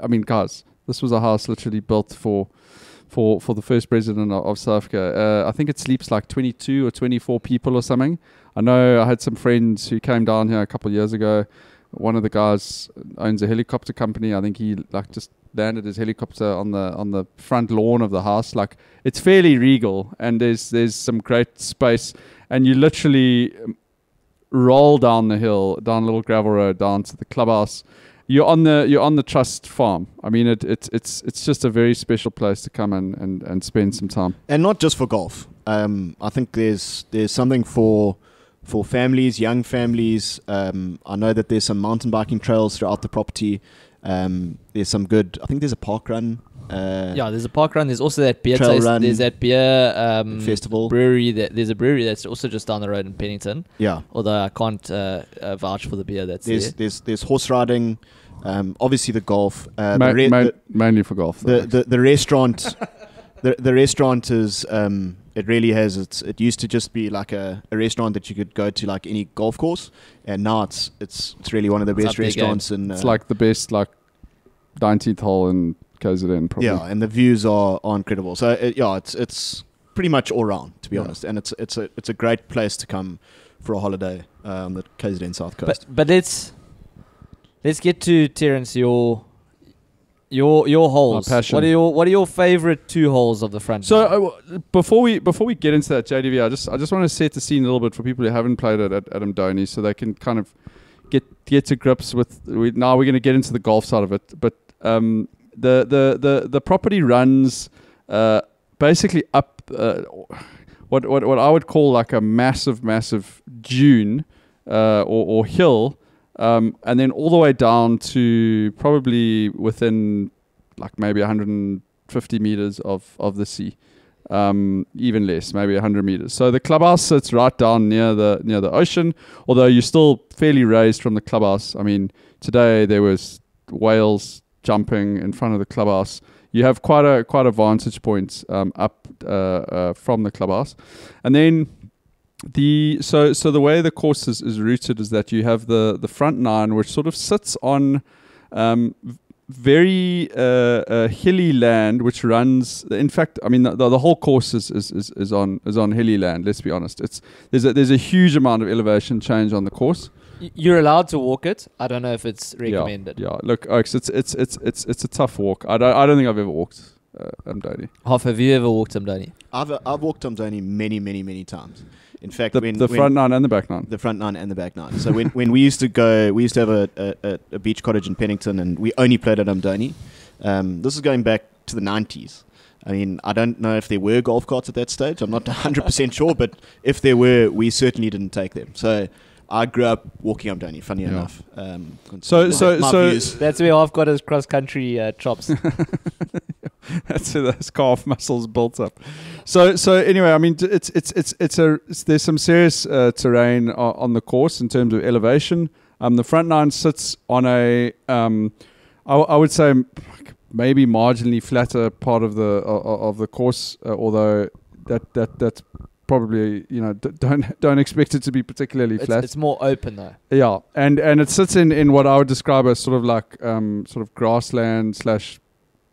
I mean, guys, this was a house literally built for for for the first president of, of South Africa. Uh, I think it sleeps like 22 or 24 people or something. I know I had some friends who came down here a couple of years ago. One of the guys owns a helicopter company. I think he like just landed his helicopter on the on the front lawn of the house. Like it's fairly regal, and there's there's some great space, and you literally um, roll down the hill, down a little gravel road, down to the clubhouse. You're on the you're on the trust farm. I mean, it, it it's it's just a very special place to come and, and, and spend some time. and not just for golf. Um, I think there's there's something for for families, young families. Um, I know that there's some mountain biking trails throughout the property. Um, there's some good. I think there's a park run. Uh, yeah, there's a park run. There's also that beer Trail taste. run There's that beer um, festival. brewery. That there's a brewery that's also just down the road in Pennington. yeah. Although I can't uh, uh, vouch for the beer that's There's there. there's there's horse riding. Um, obviously the golf. Uh, Ma- the, re- ma- the, mainly for golf. the, the the restaurant. the the restaurant is um, it really has its. It used to just be like a, a restaurant that you could go to like any golf course, and now it's it's it's really one of the It's best up their game. restaurants in. it's uh, like the best like 19th hole in KZN probably. Yeah, and the views are, are incredible. So it, yeah, it's it's pretty much all round to be Yeah. honest, and it's it's a it's a great place to come for a holiday um, the KZN South Coast. But but let's let's get to Terence your your your holes. My passion. What are your what are your favorite two holes of the front? So uh, before we before we get into that JDV, I just I just want to set the scene a little bit for people who haven't played it at Umdoni, so they can kind of get get to grips with. We, now we're going to get into the golf side of it, but um, the the the the property runs uh, basically up uh, what what what I would call like a massive massive dune uh, or, or hill. Um, and then all the way down to probably within like maybe 150 meters of, of the sea, um, even less, maybe 100 meters. So the clubhouse sits right down near the near the ocean, although you're still fairly raised from the clubhouse. I mean, today there was whales jumping in front of the clubhouse. You have quite a quite a vantage point um, up uh, uh, from the clubhouse, and then the so so the way the course is, is routed is that you have the the front nine which sort of sits on um, very uh, uh, hilly land which runs in fact I mean the, the, the whole course is, is, is, is on is on hilly land let's be honest it's there's a, there's a huge amount of elevation change on the course you're allowed to walk it. I don't know if it's recommended. yeah look Oaks, it's it's it's it's it's a tough walk I don't, I don't think I've ever walked uh, Umdoni. Hoff have you ever walked them, Danny? I've I've walked Umdoni many many many times. In fact, the, when the when front nine and the back nine the front nine and the back nine. So when, when we used to go, we used to have a, a, a- a beach cottage in Pennington, and we only played at Umdoni. Um, this is going back to the nineties. I mean, I don't know if there were golf carts at that stage. I'm not 100% sure, but if there were, we certainly didn't take them. So I grew up walking Umdoni, funny Yeah. enough. Um, So- my- so- my so- views. That's where I've got his cross country uh, chops. That's where those calf muscles built up. So so anyway, I mean it's it's it's it's a it's, there's some serious uh, terrain on the course in terms of elevation. Um, the front nine sits on a, um, I, I would say maybe marginally flatter part of the of, of the course, uh, although that that that's probably you know d- don't don't expect it to be particularly It's, flat. it's more open though. Yeah, and and it sits in in what I would describe as sort of like um sort of grassland slash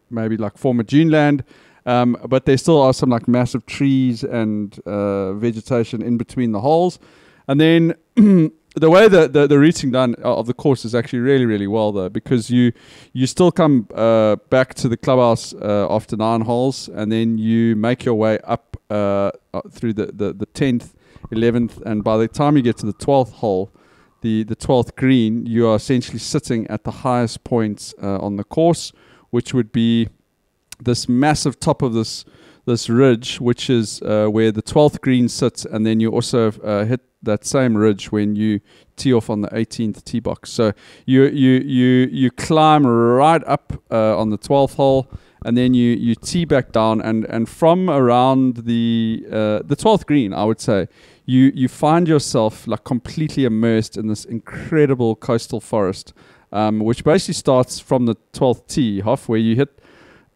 maybe like former dune land. Um, but there still are some like massive trees and uh, vegetation in between the holes, and then the way that the, the routing done of the course is actually really really well though because you you still come uh, back to the clubhouse uh, after nine holes and then you make your way up uh, uh, through the the the tenth, eleventh, and by the time you get to the twelfth hole, the the twelfth green, you are essentially sitting at the highest point uh, on the course, which would be this massive top of this this ridge, which is uh, where the twelfth green sits, and then you also uh, hit that same ridge when you tee off on the 18th tee box. So you you you you climb right up uh, on the 12th hole, and then you you tee back down, and and from around the uh, the 12th green, I would say. You, you find yourself like completely immersed in this incredible coastal forest, um, which basically starts from the 12th tee off, where you hit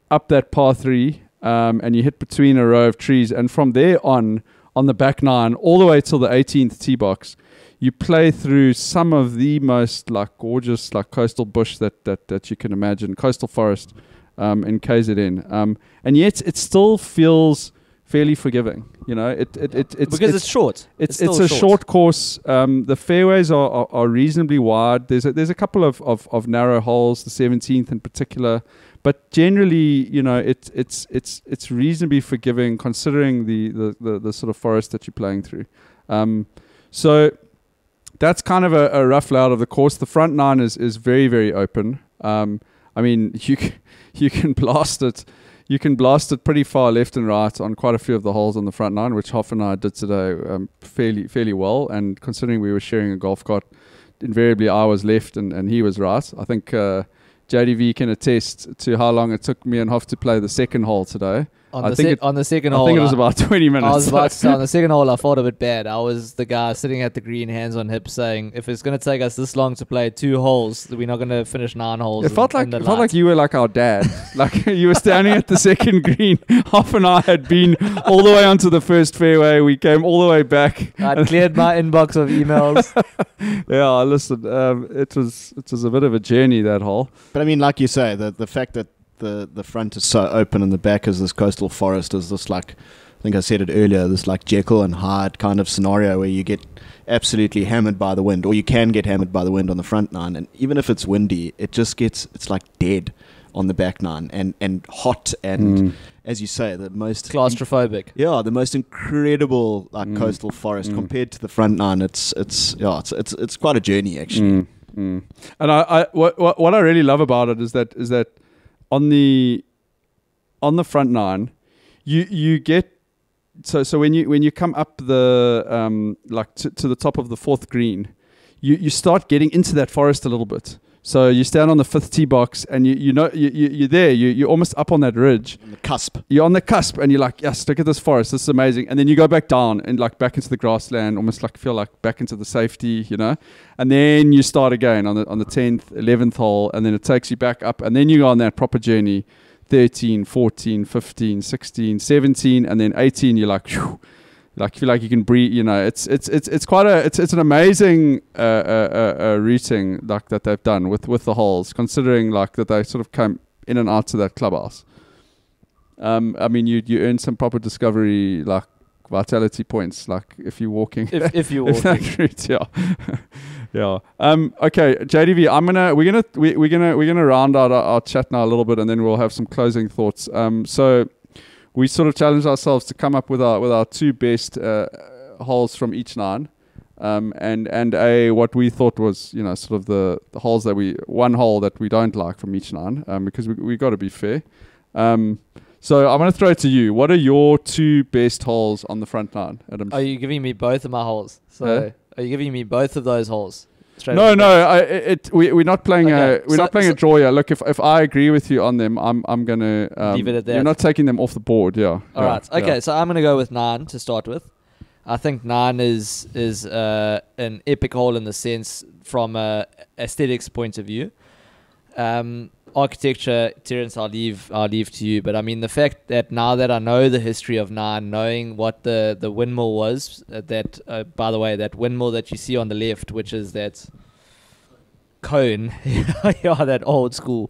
up that par three, um, and you hit between a row of trees, and from there on, on the back nine, all the way till the 18th tee box, you play through some of the most like gorgeous like coastal bush that that, that you can imagine, coastal forest um, in KZN, um, and yet it still feels fairly forgiving. You know, it it, it it's because it's, short. it's still it's, a short, course. Um, the fairways are, are, are reasonably wide. There's a, there's a couple of, of, of narrow holes, the 17th in particular, but generally, you know, it's it's it's it's reasonably forgiving considering the, the, the, the sort of forest that you're playing through. Um, so that's kind of a, a rough layout of the course. The front nine is is very very open. Um, I mean, you c- you can blast it you can blast it pretty far left and right on quite a few of the holes on the front nine, which Hoff and I did today um, fairly fairly well. And considering we were sharing a golf cart, invariably I was left and, and he was right. I think uh, JDV can attest to how long it took me and Hoff to play the second hole today. On I the think sec- it- on the second I hole. think it was about 20 minutes. I was about to say on the second hole, I felt a bit bad. I was the guy sitting at the green, hands on hips, saying, "If it's going to take us this long to play two holes, we're not going to finish nine holes." It felt in- like in it felt like you were like our dad. like you were standing at the second green. Hoff and I had been all the way onto the first fairway. We came all the way back. I'd cleared my inbox of emails. Yeah, listen, um, it was it was a bit of a journey that hole. But I mean, like you say, the the fact that the the front is so open and the back is this coastal forest is this like I think I said it earlier, this like Jekyll and Hyde kind of scenario where you get absolutely hammered by the wind, or you can get hammered by the wind on the front nine, and even if it's windy, it just gets it's like dead on the back nine and and hot and Mm. as you say, the most Claustrophobic. yeah, the most incredible like Mm. coastal forest Mm. compared to the front nine. It's it's yeah, it's it's, it's quite a journey actually. Mm, mm. And I, I what, what what I really love about it is that is that on the on the front nine, you you get so so when you when you come up the um like to, to the top of the fourth green, you you start getting into that forest a little bit. So you stand on the fifth tee box and you you know you, you you're there. You you're almost up on that ridge. On the cusp. You're on the cusp and you're like, yes, look at this forest. This is amazing. And then you go back down and like back into the grassland, almost like feel like back into the safety, you know. And then you start again on the on the tenth, eleventh hole, and then it takes you back up, and then you go on that proper journey. 13, 14, 15, 16, 17, and then 18, you're like, like you feel like you can breathe. You know, it's it's it's it's quite a it's it's an amazing uh, uh, uh, uh, routing like that they've done with with the holes, considering like that they sort of came in and out to that clubhouse. Um, I mean, you you earn some proper discovery like vitality points, like if you're walking. If, if you if walking. route, yeah, yeah. Um, okay, JDV, I'm gonna we're gonna we, we're gonna we're gonna round out our, our chat now a little bit, and then we'll have some closing thoughts. Um, so we sort of challenged ourselves to come up with our with our two best uh, holes from each nine. Um, and and a what we thought was you know sort of the, the holes that we one hole that we don't like from each nine um, because we we got to be fair. Um, so I'm gonna throw it to you. What are your two best holes on the front nine, Adam? Are you giving me both of my holes? So Huh? are you giving me both of those holes? No, no. I, it, we, we're not playing Okay, a we're so- not playing a draw here. Look, if if I agree with you on them, I'm I'm gonna um, Leave it at You're not taking them off the board, yeah. All yeah, right. Okay. yeah. So I'm going to go with nine to start with. I think nine is is uh, an epic hole in the sense from a aesthetics point of view. Um, architecture, Terence, I'll leave I'll leave to you. But I mean, the fact that now that I know the history of nine, knowing what the the windmill was, uh, that uh, by the way, that windmill that you see on the left, which is that cone, yeah, that old school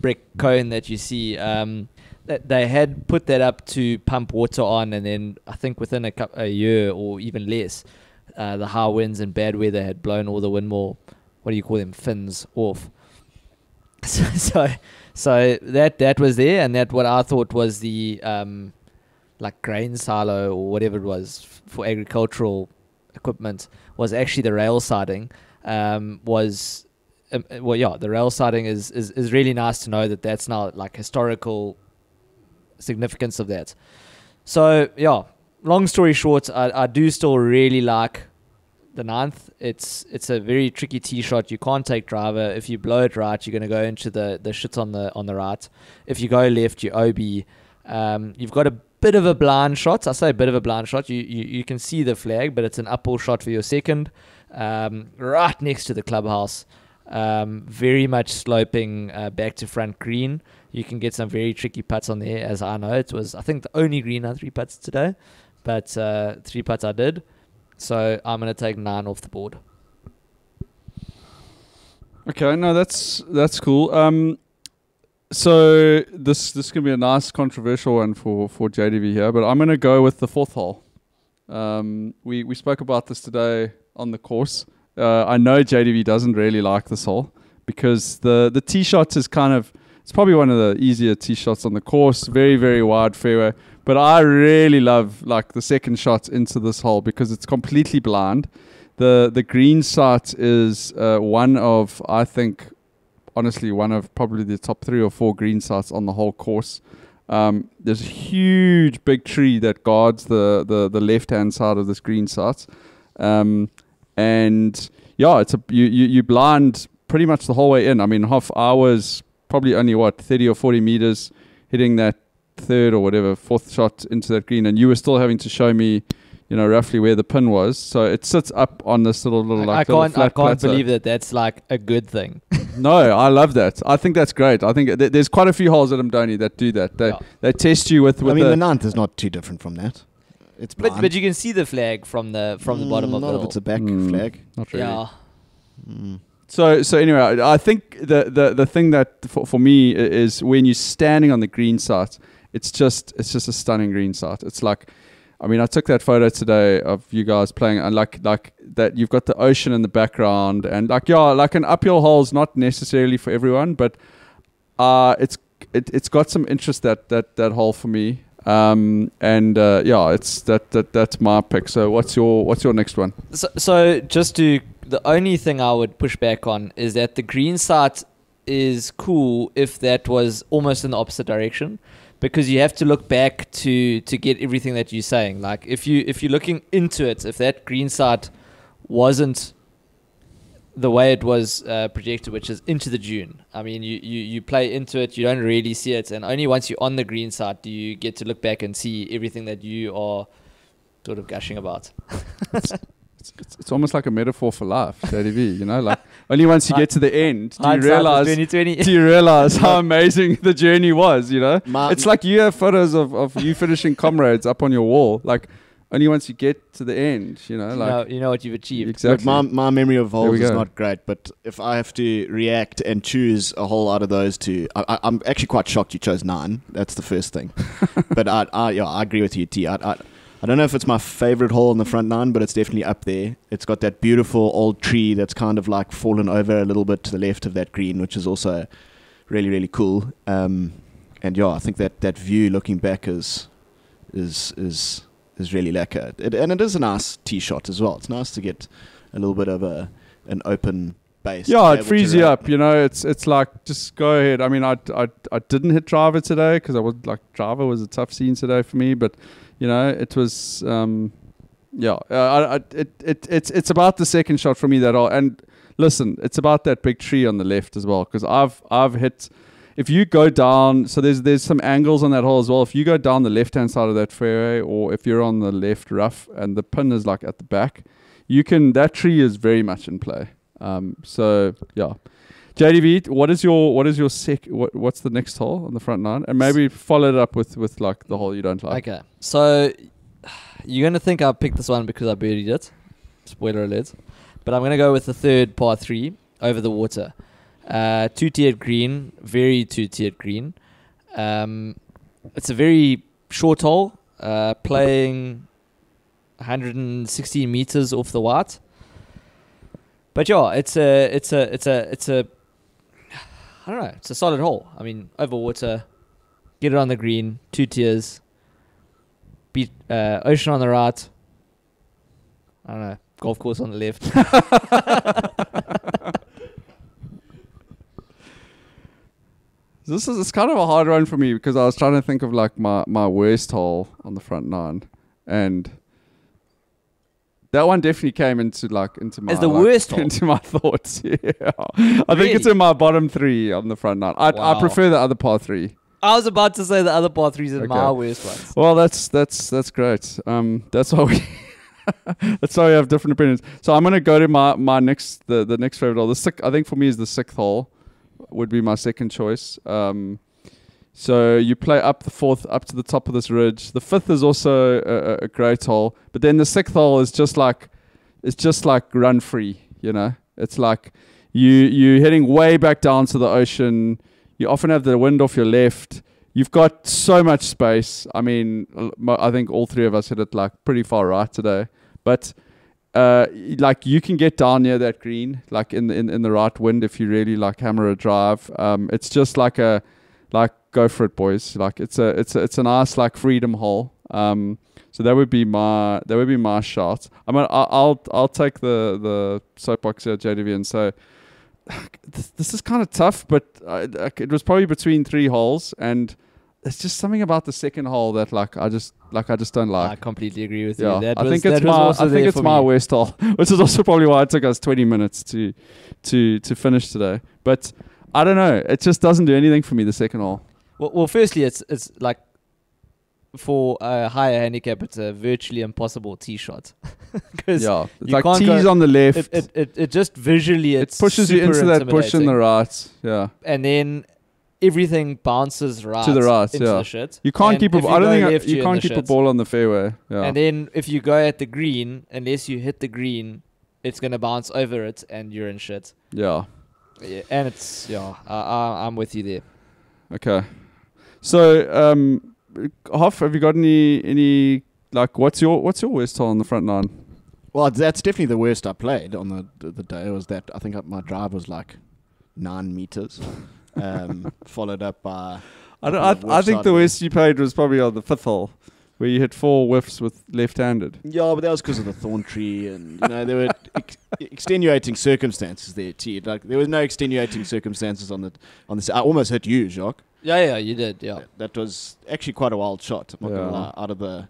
brick cone that you see. Um, that they had put that up to pump water on, and then I think within a, a year or even less, uh, the high winds and bad weather had blown all the windmill. What do you call them? Fins off. So, so, so that that was there, and that what I thought was the um, like grain silo or whatever it was for agricultural equipment was actually the rail siding. Um, was um, uh, well, yeah, the rail siding is, is is really nice to know that that's now like historical significance of that. So yeah, long story short, I, I do still really like the ninth. It's it's a very tricky tee shot. You can't take driver. If you blow it right, you're gonna go into the the shit on the on the right. If you go left, you OB. Um, you've got a bit of a blind shot. I say a bit of a blind shot. You you, you can see the flag, but it's an uphill shot for your second. Um, right next to the clubhouse. Um, very much sloping uh, back to front green. You can get some very tricky putts on there, as I know. It was, I think, the only green I three putts today, but uh, three putts I did. So I'm going to take nine off the board. Okay, no, that's that's cool. Um, so this this can be a nice controversial one for for JDV here, but I'm going to go with the fourth hole. Um, we we spoke about this today on the course. Uh, I know JDV doesn't really like this hole because the the tee shot is kind of it's probably one of the easier tee shots on the course. Very very wide fairway, but I really love like the second shot into this hole because it's completely blind. The the green site is uh, one of I think honestly one of probably the top three or four green sites on the whole course. Um, there's a huge big tree that guards the, the, the left hand side of this green site. Um, and yeah, it's a you, you you blind pretty much the whole way in. I mean, half hours, probably only what thirty or forty meters, hitting that third or whatever fourth shot into that green, and you were still having to show me, you know, roughly where the pin was. So it sits up on this little little I like little can't, I can't plateau. believe that that's like a good thing. No, I love that. I think that's great. I think th- there's quite a few holes at Umdoni that do that. They Yeah. they test you with with I mean, the, the ninth is not too different from that. It's But blind. but you can see the flag from the from the bottom Mm, of not the if hill. it's a back Mm. flag. not really. Yeah. Mm. So so anyway, I I think the the the thing that for, for me is when you're standing on the green site, it's just it's just a stunning green site. It's like I mean, I took that photo today of you guys playing, and like like that you've got the ocean in the background, and like yeah, like an uphill hole is not necessarily for everyone, but uh, it's it, it's got some interest that that that hole for me. Um, and uh, yeah, it's that, that that's my pick. So what's your what's your next one? So, so just to the only thing I would push back on is that the green site is cool if that was almost in the opposite direction because you have to look back to to get everything that you're saying. Like if you if you're looking into it if that green site wasn't the way it was uh, projected which is into the dune i mean you, you you play into it you don't really see it and only once you're on the green side do you get to look back and see everything that you are sort of gushing about It's, it's, it's almost like a metaphor for life, JDV. You know, like only once you get to the end do you Hindsight is realize 2020. do you realize how amazing the journey was. You know, My- it's like you have photos of, of you finishing comrades up on your wall. Like only once you get to the end, you know, you, like know, you know what you've achieved. exactly. My, my memory of we holes is go. not great, but if I have to react and choose a hole out of those two, I, I, I'm actually quite shocked you chose nine. That's the first thing. but I, I, yeah, I agree with you, T. I, I, I don't know if it's my favorite hole in the front nine, but it's definitely up there. It's got that beautiful old tree that's kind of like fallen over a little bit to the left of that green, which is also really, really cool. Um, and yeah, I think that, that view looking back is is is is really lekker. It, and it is a nice tee shot as well. It's nice to get a little bit of a an open base. yeah, it frees you up. You know, it's it's like just go ahead. I mean, I I, I didn't hit driver today because I was like driver was a tough scene today for me, but you know, it was um, yeah. Uh, I, I, it it it's it's about the second shot for me that all and listen, it's about that big tree on the left as well because I've I've hit. if you go down, so there's there's some angles on that hole as well. If you go down the left hand side of that fairway, or if you're on the left rough and the pin is like at the back, you can that tree is very much in play. Um, so yeah. JDV, what is your what is your sec? What, what's the next hole on the front nine? And maybe follow it up with with like the hole you don't like. Okay, so you're gonna think I picked this one because I birdied it. Spoiler alert. But I'm gonna go with the third par three over the water. Uh, two tiered green, very two tiered green. Um, it's a very short hole, uh, playing 160 meters off the white. But yeah, it's a it's a it's a it's a I don't know. It's a solid hole. I mean, over water, get it on the green, two tiers, beat uh, ocean on the right. I don't know. Golf course on the left. This is it's kind of a hard one for me because I was trying to think of like my my worst hole on the front nine, and that one definitely came into like into my As the like, worst into my thoughts. Yeah, I think it's in my bottom three on the front nine. I I prefer the other par three. I was about to say the other par threes are my worst ones. Well, that's that's that's great. Um, that's why we. that's why we have different opinions. So I'm gonna go to my my next the the next favorite hole. The sixth, I think for me is the sixth hole, would be my second choice. Um, so you play up the fourth up to the top of this ridge. The fifth is also a, a- great hole, but then the sixth hole is just like it's just like run free. You know, it's like you you're heading way back down to the ocean. You often have the wind off your left. You've got so much space. I mean, I think all three of us hit it like pretty far right today. But uh, like you can get down near that green, like in the in, in the right wind if you really like hammer a drive. Um, it's just like a like go for it, boys. Like it's a it's a, it's a nice like freedom hole. Um, so that would be my that would be my shot. I'm gonna, I'll I'll I'll take the the soapbox here, JDV, and say this, this is kind of tough, but I, like, it was probably between three holes, and it's just something about the second hole that like I just like I just don't like. I completely agree with Yeah, you. That I was, think it's my I think it's my me. worst hole, which is also probably why it took us 20 minutes to to to finish today. But I don't know, it just doesn't do anything for me. The second hole. Well, well, firstly, it's it's like for a higher handicap, it's a virtually impossible tee shot because Yeah, it's you like can't tees go- on the left. it, it, it, it just visually it pushes you into that bush in the right. Yeah. and then everything bounces right To the right, into yeah. the shit. You can't And keep a. I don't think left, you can't keep a ball on the fairway. Yeah. And then if you go at the green, unless you hit the green, it's gonna bounce over it, and you're in shit. yeah. Yeah, and it's yeah, I, I, I'm with you there. Okay. So, um, Hoff, have you got any any like what's your what's your worst hole on the front nine? Well, that's definitely the worst I played on the the, the day. Was that I think my drive was like nine meters, um, followed up by. I, don't, I, I think the worst you played was probably on the fifth hole, where you hit four whiffs with left-handed. Yeah, but that was because of the thorn tree, and you know there were ex- extenuating circumstances there. too. Like there was no extenuating circumstances on the on this. I almost hit you, Jacques. Yeah, yeah, you did. Yeah, That, that was actually quite a wild shot. I'm not gonna lie, out of the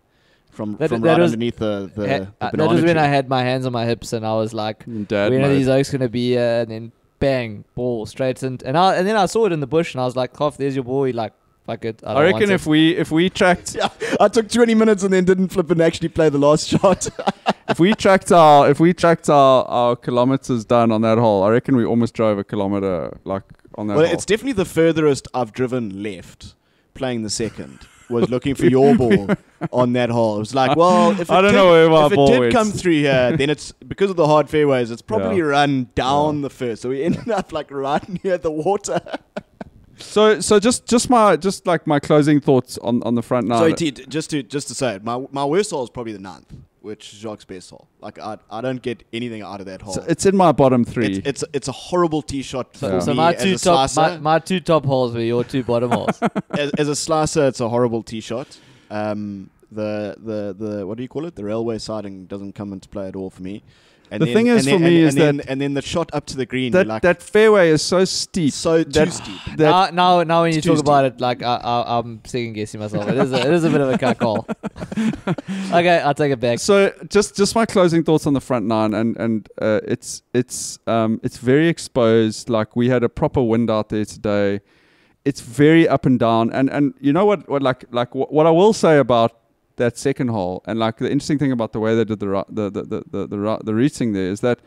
from That- from that right was- underneath the the, Ha- the uh, that banana was when tree. I had my hands on my hips and I was like, In Dad when are these oaks gonna be? Uh, and then bang, ball straight in. And I and then I saw it in the bush and I was like, Cough, there's your boy. Like, fuck it. I, I don't reckon want if it. we if we tracked Yeah, I took 20 minutes and then didn't flip and actually play the last shot. if we tracked our if we tracked our, our kilometers done on that hole, I reckon we almost drove a kilometer like on that well, hole. it's definitely the furthest I've driven left playing the second. Was looking for your ball on that hole. It was like, well, if it I don't did, know where if it did went. come through here, then it's because of the hard fairways. It's probably Yeah. run down the first, so we ended up like right near the water. so so just just my just like my closing thoughts on on the front nine. T- just to just to say it, my my worst hole is probably the ninth, which is Jacques' best hole. Like I I don't get anything out of that hole. So it's in my bottom three. it's, it's it's a horrible tee shot for So, Yeah. so me my as two a top, my, my two top holes were your two bottom holes. as, as a slicer, it's a horrible tee shot. Um, the the the what do you call it? The railway siding doesn't come into play at all for me. And The then, thing is and then, for me and, is and then, that- and then the shot up to the green, that like that fairway is so steep. so that, too steep. That now, now, now, when you talk steep. about it, like I, I, I'm second guessing myself. It is, a, it is a bit of a cuck hole. okay, I'll take it back. So just just my closing thoughts on the front nine, and and uh, it's it's um it's very exposed. Like we had a proper wind out there today. it's very up and down. And and you know what what like like what, what I will say about that second hole. And like the interesting thing about the way they did the the the the the, the, the routing there is that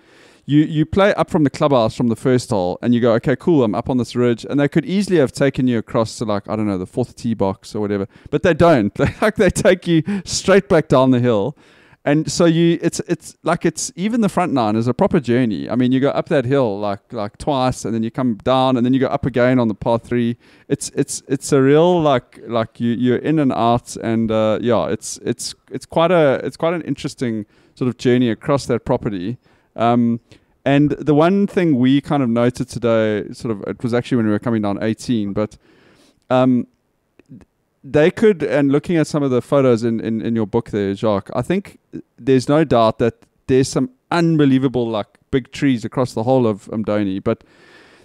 you you play up from the clubhouse from the first hole and you go okay cool I'm up on this ridge. And they could easily have taken you across to like I don't know the fourth tee box or whatever but they don't. Like they take you straight back down the hill and so you it's it's like it's even the front nine is a proper journey. I mean you go up that hill like like twice and then you come down and then you go up again on the par three. It's it's it's a real like like you you're in and out and uh, yeah it's it's it's quite a it's quite an interesting sort of journey across that property. Um, and the one thing we kind of noted today sort of it was actually when we were coming down 18 but um, they could, and looking at some of the photos in, in, in your book there, Jacques, I think there's no doubt that there's some unbelievable like big trees across the whole of Umdoni, but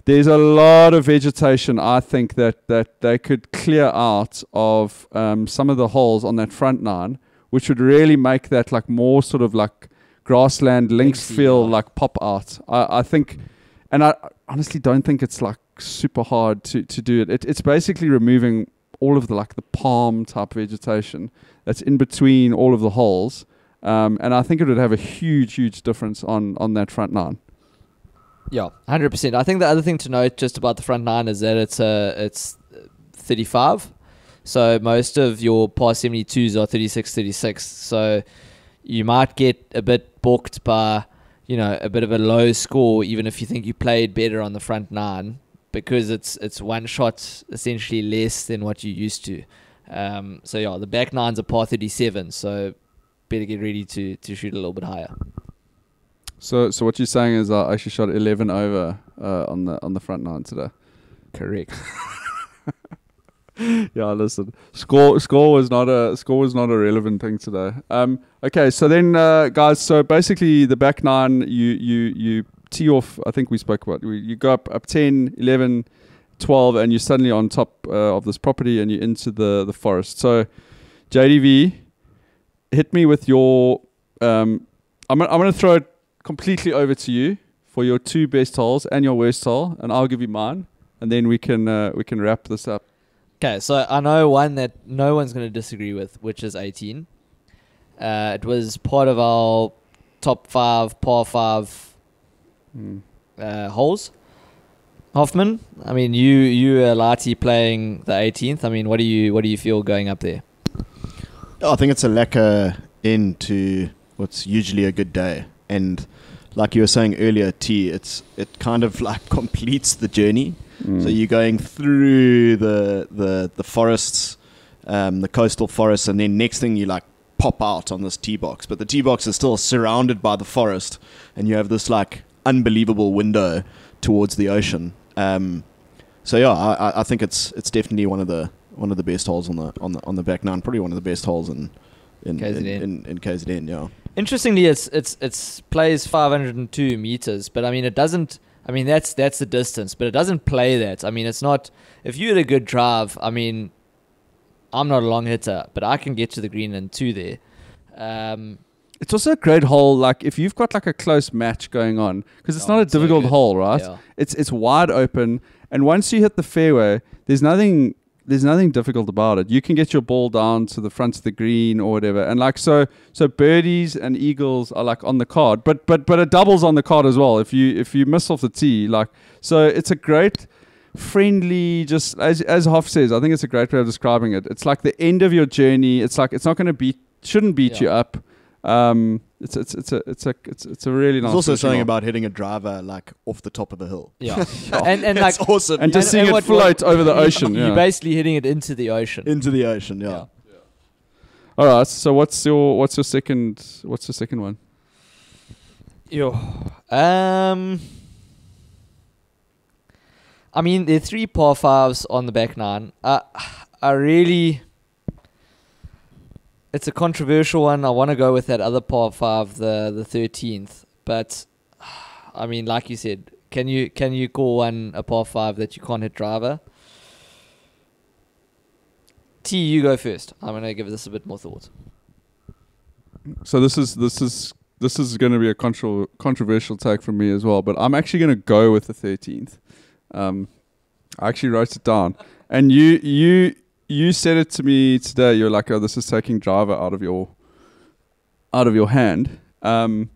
there's a lot of vegetation. I think that that they could clear out of um, some of the holes on that front nine, which would really make that like more sort of like grassland links feel yeah. like pop art. I, I think, and I honestly don't think it's like super hard to to do it. it it's basically removing all of the like the palm type vegetation that's in between all of the holes. Um, and I think it would have a huge, huge difference on, on that front nine. Yeah, hundred percent. I think the other thing to note just about the front nine is that it's a it's thirty five. So most of your par 72s are 36, 36. So you might get a bit balked by, you know, a bit of a low score, even if you think you played better on the front nine, because it's it's one shot essentially less than what you used to. Um, so yeah, the back nine's a par 37. So better get ready to to shoot a little bit higher. So, so what you're saying is I actually shot 11 over uh, on the on the front nine today. Correct. yeah, listen. Score score was not a score was not a relevant thing today. Um, okay, so then uh, guys, so basically the back nine, you you you tee off. I think we spoke about. You go up up 10, 11, 12, and you're suddenly on top uh, of this property, and you're into the the forest. So, JDV, hit me with your. Um, I'm I'm gonna throw it completely over to you for your two best holes and your worst hole, and I'll give you mine, and then we can uh, we can wrap this up. Okay, so I know one that no one's going to disagree with, which is 18. Uh, it was part of our top five, par five uh, holes. Hoffman, I mean, you you are Lati playing the 18th. I mean, what do you what do you feel going up there? I think it's a lekker into what's usually a good day, and like you were saying earlier, T, it's it kind of like completes the journey. Mm. So you're going through the the the forests, um, the coastal forests, and then next thing you like pop out on this tee box. But the tee box is still surrounded by the forest, and you have this like unbelievable window towards the ocean. Um, so yeah, I, I- think it's it's definitely one of the one of the best holes on the on the on the back nine. Probably one of the best holes in in in, KZN. in, in KZN. Yeah. Interestingly, it's it's it's plays 502 meters, but I mean, it doesn't. I mean, that's that's the distance, but it doesn't play that. I mean, it's not. If you had a good drive, I mean, I'm not a long hitter, but I can get to the green and two there. Um, It's also a great hole, like if you've got like a close match going on, because it's Oh, not a it's so difficult good. hole, right? Yeah. It's it's wide open, and once you hit the fairway, there's nothing there's nothing difficult about it. You can get your ball down to the front of the green or whatever, and like so so birdies and eagles are like on the card, but but but it doubles on the card as well. If you if you miss off the tee, like so, it's a great friendly just as as Hoff says i think it's a great way of describing it it's like the end of your journey it's like it's not going to beat shouldn't beat Yeah. you up um, it's it's it's a it's a it's, it's a really nice. There's also finishing something about hitting a driver like off the top of a hill. yeah, and and like That's awesome. and just seeing it what- float over the you- ocean. You're Yeah. basically hitting it into the ocean. into the ocean. Yeah. All right. So what's your what's your second what's your second one? Yo. Um. I mean, there are three par fives on the back nine. I, I really. It's a controversial one. I want to go with that other par five, the the thirteenth. But, I mean, like you said, can you can you call one a par five that you can't hit driver? T, you go first. I'm gonna give this a bit more thought. So this is this is this is going to be a contro- controversial take from me as well, but I'm actually going to go with the 13th. Um, I actually wrote it down, and you you you said it to me today. You're like, oh, this is taking driver out of your out of your hand. Um,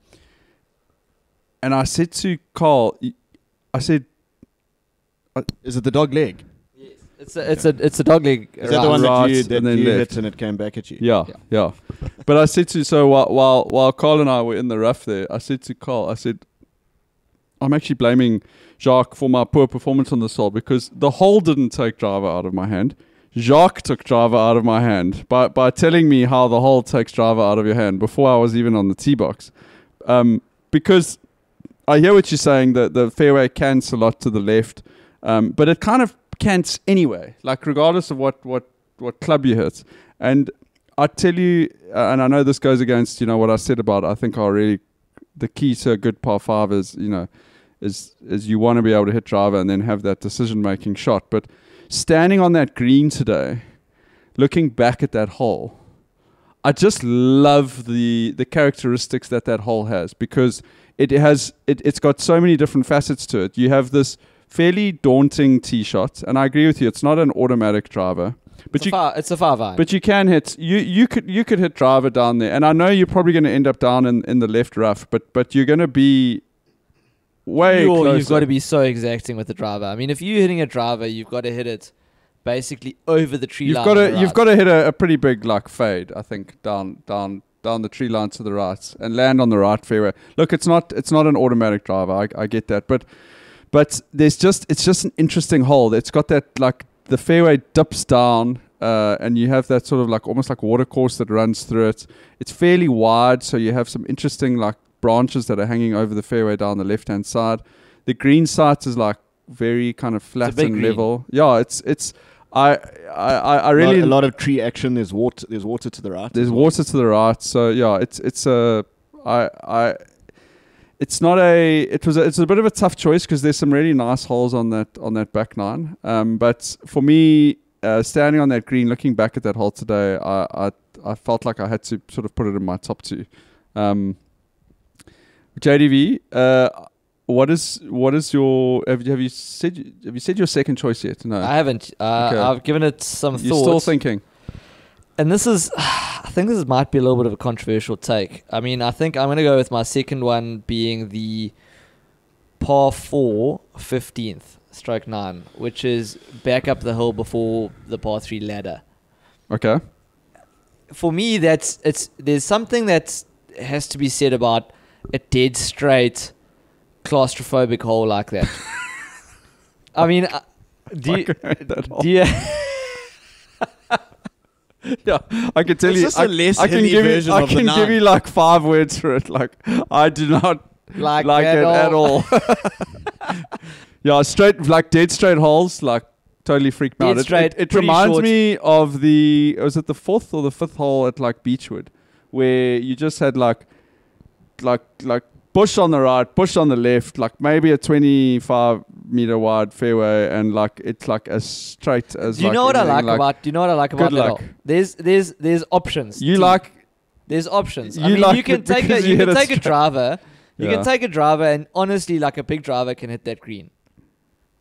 and I said to Carl, I said, Is it the dog leg? It's a it's a it's a dog leg. Is that the around. one that you, that and then you hit and it came back at you? yeah, yeah. but I said to so while while while Carl and I were in the rough there, I said to Carl, I said, I'm actually blaming Jacques for my poor performance on the hole because the hole didn't take driver out of my hand. Jacques took driver out of my hand by by telling me how the hole takes driver out of your hand before I was even on the tee box. Um, because I hear what you're saying that the fairway cants a lot to the left, um, but it kind of cants anyway, like regardless of what what what club you hit. And I tell you, uh, and I know this goes against you know what I said about. I think are really the key to a good par five is you know is is you want to be able to hit driver and then have that decision making shot. But standing on that green today, looking back at that hole, I just love the the characteristics that that hole has because it has it, it's got so many different facets to it. You have this fairly daunting tee shot, and I agree with you. It's not an automatic driver, but It's you a far, it's a far vibe. but you can hit you you could you could hit driver down there, and I know you're probably going to end up down in, in the left rough, but but you're going to be way You're- closer. you've got to be so exacting with the driver. I mean, if you're hitting a driver, you've got to hit it basically over the tree You've line. got to you've got to hit a, a pretty big like fade, I think, down down down the tree line to the right and land on the right fairway. Look, it's not it's not an automatic driver. I, I get that, but but there's just it's just an interesting hole. It's got that like the fairway dips down. Uh, and you have that sort of like almost like water course that runs through it. It's fairly wide, so you have some interesting like branches that are hanging over the fairway down the left hand side. The green side is like very kind of flat and green. level. Yeah, it's it's I I I really a lot, a lot of tree action. There's water. There's water to the right. there's water to the right, so yeah, it's it's a I I it's not a it was a, it's a bit of a tough choice because there's some really nice holes on that on that back nine. Um, but for me, uh, standing on that green, looking back at that hole today, I I I felt like I had to sort of put it in my top two. Um, JDV, uh, what is what is your have you, have you said have you said your second choice yet? No, I haven't. Uh, Okay. I've given it some you're thought. still thinking. and this is, I think this might be a little bit of a controversial take. I mean, I think I'm going to go with my second one being the par 4 15th stroke 9, which is back up the hill before the par 3 ladder. Okay. For me, that's it's there's something that has to be said about a dead straight claustrophobic hole like that. I mean, uh, do you, do you Yeah, I can tell It's you. just I, a less I can give you. I can give you like five words for it. Like I do not like, like it at all. yeah, straight like dead straight holes. Like totally freaked me out. It- straight, It, it pretty reminds short. me of the was it the fourth or the fifth hole at like Beachwood, where you just had like like like bush on the right, bush on the left, like maybe a twenty five meter wide fairway, and like it's like as straight as. Do you like know what I anything, like, about? Do you know what I like about good luck. hole? There's there's there's options. You like there's options. I you mean, like you can take a you you can take a driver. You Yeah. can take a driver, and honestly, like a big driver can hit that green.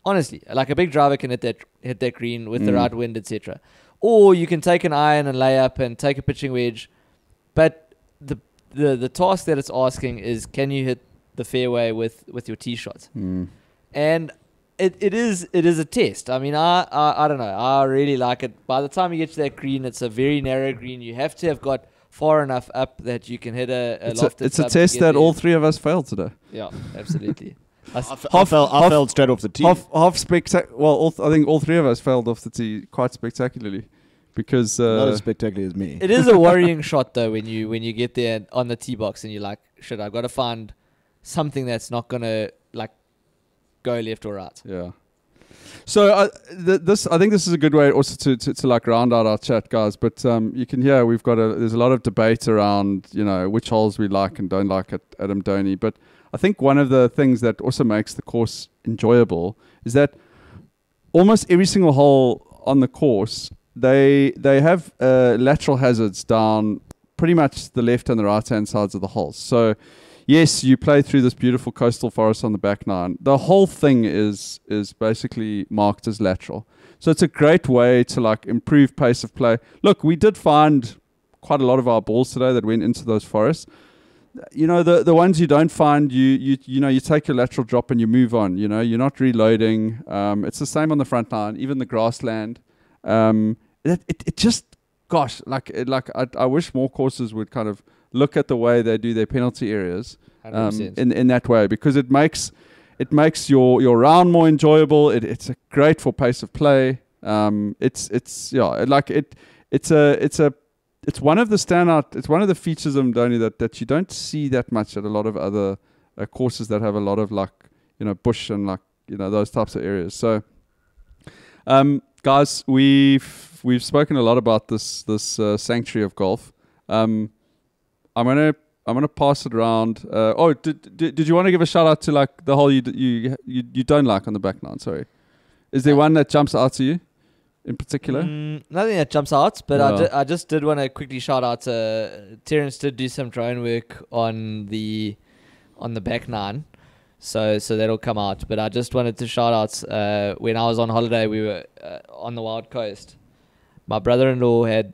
Honestly, like a big driver can hit that hit that green with the Mm. right wind, etc. Or you can take an iron and lay up and take a pitching wedge, but the the the task that it's asking is can you hit the fairway with with your tee shots? Mm. and it, it is it is a test. I mean, I, I I don't know. I really like it. By the time you get to that green, it's a very narrow green. You have to have got far enough up that you can hit a, a It's a, it's a test that there. all three of us failed today. Yeah, absolutely. I s- I, f- I Half- fell, I half- fell straight off the tee. Half, half spectac. Well, all th- I think all three of us failed off the tee quite spectacularly, because Not uh, as spectacular as me. it is a worrying shot though when you when you get there on the tee box and you're like, shit, I've got to find something that's not gonna like go left or right. yeah. So uh, th- this, I think this is a good way also to, to, to like round out our chat, guys. But um, you can hear we've got a there's a lot of debate around you know which holes we like and don't like at Adam Doney. But I think one of the things that also makes the course enjoyable is that almost every single hole on the course they they have uh, lateral hazards down pretty much the left and the right hand sides of the holes. So yes, you play through this beautiful coastal forest on the back nine. The whole thing is is basically marked as lateral. So it's a great way to like improve pace of play. Look, we did find quite a lot of our balls today that went into those forests. You know, the the ones you don't find, you you you know, you take your lateral drop and you move on. You know, you're not reloading. Um, it's the same on the front line, even the grassland. Um, it, it it just, gosh, like like I I wish more courses would kind of look at the way they do their penalty areas um, in in that way because it makes it makes your your round more enjoyable. It, it's a great for pace of play. Um, it's it's yeah, like it it's a it's a it's one of the standout. It's one of the features of Umdoni that that you don't see that much at a lot of other uh, courses that have a lot of like you know bush and like you know those types of areas. So, um, guys, we've we've spoken a lot about this this uh, sanctuary of golf. Um, I'm gonna I'm gonna pass it around. Uh, oh, did, did did you want to give a shout out to like the whole you you you, you don't like on the back nine? Sorry, is there Uh, one that jumps out to you in particular? Mm, nothing that jumps out, but I, ju- I just did want to quickly shout out. Uh, Terence did do some drone work on the on the back nine, so so that'll come out. But I just wanted to shout out uh, when I was on holiday, we were uh, on the Wild Coast. My brother-in-law had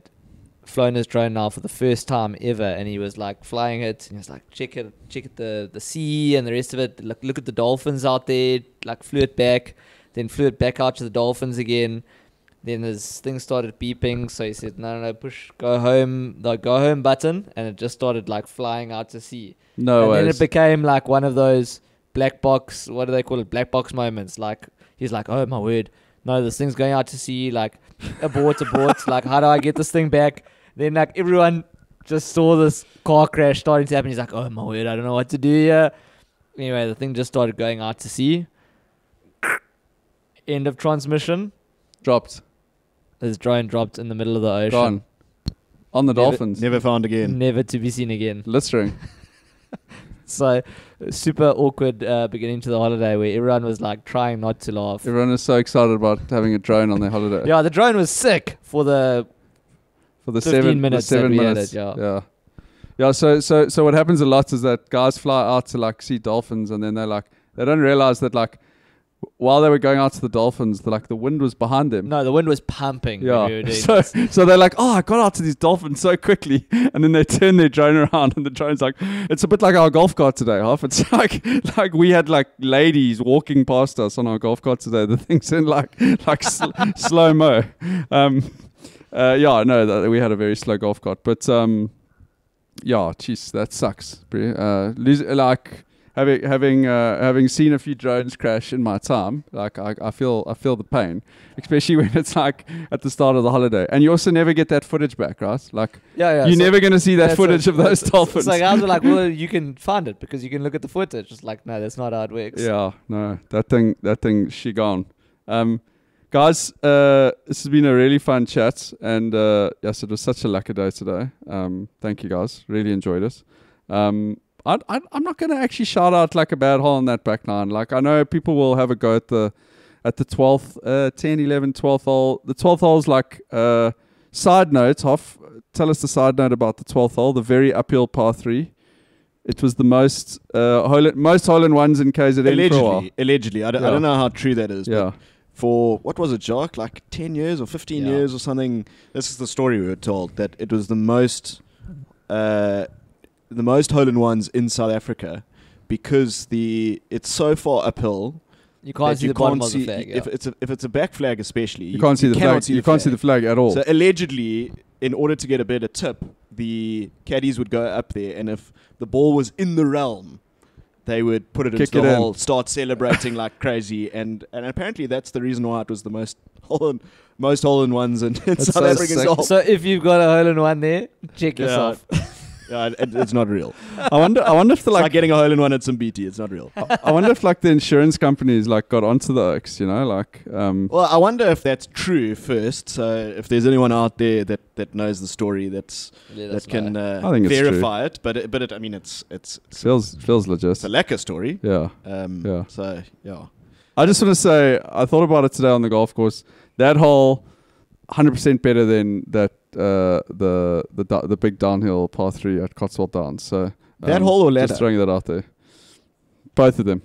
flown his drone now for the first time ever, and he was like flying it, and he was like, check it, check it the the sea and the rest of it. Look look at the dolphins out there. Like flew it back, then flew it back out to the dolphins again. Then this thing started beeping, so he said, "No, no, no, push, go home, the go home button," and it just started like flying out to sea. No and then it became like one of those black box. What do they call it? Black box moments. Like he's like, "Oh my word, no, this thing's going out to sea. Like abort, abort. like how do I get this thing back?" Then like everyone just saw this car crash starting to happen. He's like, "Oh my word, I don't know what to do here." Anyway, the thing just started going out to sea. End of transmission. dropped, His drone dropped in the middle of the ocean. gone on the Never- dolphins, Never found again. Never to be seen again. littering. So super awkward uh, beginning to the holiday where everyone was like trying not to laugh. Everyone is so excited about having a drone on their holiday. Yeah, the drone was sick for the for the 15 seven minutes the that seven we had minutes. it, yeah. yeah, yeah. So so so what happens a lot is that guys fly out to like see dolphins, and then they're like they don't realize that like while they were going out to the dolphins, the, like the wind was behind them. no, the wind was pumping. Yeah. when we were doing So, so they're like, oh, I got out to these dolphins so quickly, and then they turn their drone around, and the drone's like, it's a bit like our golf cart today, Half. It's like, like we had like ladies walking past us on our golf cart today. The thing's in like, like sl- slow mo. Um, uh, yeah, no, that, we had a very slow golf cart, but um, yeah, jeez, that sucks. Uh, lose, like having having uh, having seen a few drones crash in my time, like I, I feel I feel the pain, especially when it's like at the start of the holiday, and you also never get that footage back, right? Like yeah, yeah. you're so never gonna see that footage of those It's- dolphins. It's like I was like, well, you can find it because you can look at the footage. It's like, no, that's not how it works. yeah, no, that thing that thing she gone. Um, guys, uh, this has been a really fun chat, and uh, yes, it was such a lucky day today. Um, thank you guys, really enjoyed it. Um, I, I, I'm not going to actually shout out like a bad hole in that back nine. Like I know people will have a go at the at the 12th, uh, 10, 11, 12th hole. The 12th hole is like uh, side note. Hoff, tell us the side note about the 12th hole, the very uphill par three. It was the most uh, hole, most hole in ones in KZN for a while. Allegedly, allegedly. I don't, I don't know how true that is. but Yeah, For what was it, Jock? Like ten years or fifteen Yeah. years or something. This is the story we were told that it was the most, uh, the most hole in ones in South Africa, because the it's so far uphill. You can't see you the bottom can't of the see flag. if yeah. it's a, if it's a back flag especially. you, can't see the flag. see you the can't see the flag. flag at all. So allegedly, in order to get a better tip, the caddies would go up there, and if the ball was in the realm, they would put it Kick into the it in. hole, start celebrating like crazy, and and apparently that's the reason why it was the most hole in, most hole in ones in, in South so African golf. so if you've got a hole in one there, check Yeah. yourself. yeah, it, it's not real. I wonder. I wonder if the It's like, like. getting a hole in one at some BT. It's not real. I I wonder if like the insurance companies like got onto the okes. You know, like um, Well, I wonder if that's true first. So if there's anyone out there that, that knows the story that's Let us that can uh, I think it's true. verify it, but it, but it, I mean it's it's it's, feels feels legit. it's a lekker story. Yeah. Um, Yeah. So yeah. I just want to say I thought about it today on the golf course. That hole, hundred percent better than that uh, the the the big downhill par three at Cotswold Downs. So That hole or ladder? Just throwing that out there. Both of them.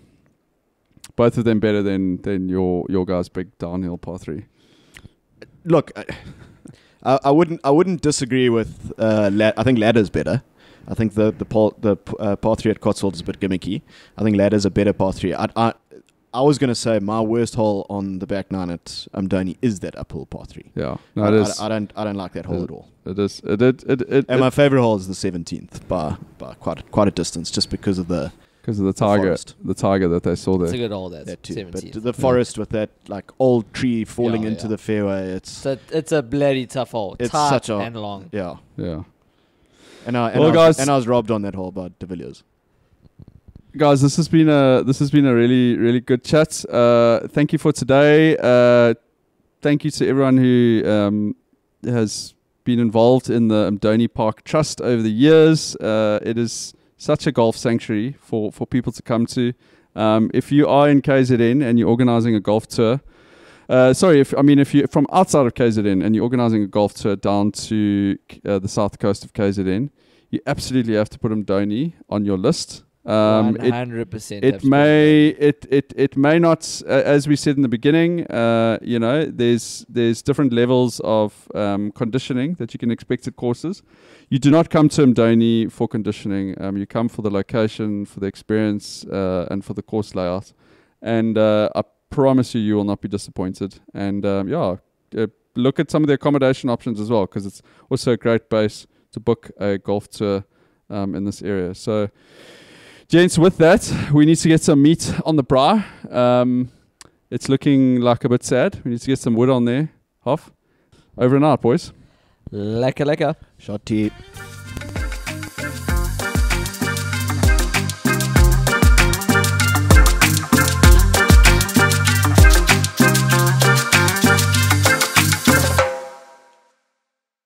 Both of them better than than your your guys' big downhill par three. Look, I, I, wouldn't I wouldn't disagree with. Uh, la- I think ladder's better. I think the the par, the uh, par three at Cotswold is a bit gimmicky. I think ladder's a better par three. I, I I was gonna say my worst hole on the back nine at Umdoni is that uphill par three. Yeah, no, I, it I- is. I, don't I don't like that hole It- at all. It is. It it it it, And my favorite hole is the seventeenth by by quite quite a distance, just because of the because of the tiger, forest. the tiger that they saw there. It's a good hole. That's that too. 17. But the forest with that like old tree falling Yeah, into yeah. the fairway, it's It's a, it's a bloody tough hole. It's Tight such a- and long. yeah. Yeah, And I and, Well, I, was, guys- and I was robbed on that hole by De Villiers. Guys, this has been a this has been a really really good chat. Uh, thank you for today. Uh, thank you to everyone who um, has been involved in the Umdoni Park Trust over the years. Uh, it is such a golf sanctuary for for people to come to. Um, if you are in KZN and you're organizing a golf tour, uh, sorry, if I mean if you're from outside of KZN and you're organizing a golf tour down to uh, the south coast of KZN, you absolutely have to put Umdoni on your list. Um, it 100%. it absolutely. may it it it may not uh, as we said in the beginning uh, you know there's there's different levels of um, conditioning that you can expect at courses you do not come to Umdoni for conditioning um, you come for the location for the experience uh, and for the course layout and uh, I promise you you will not be disappointed and um, yeah uh, look at some of the accommodation options as well because it's also a great base to book a golf tour um, in this area so Gents, with that, we need to get some meat on the braai. Um, it's looking like a bit sad. We need to get some wood on there. Hoff. Over and out, boys. Lekker, lekker. Shot.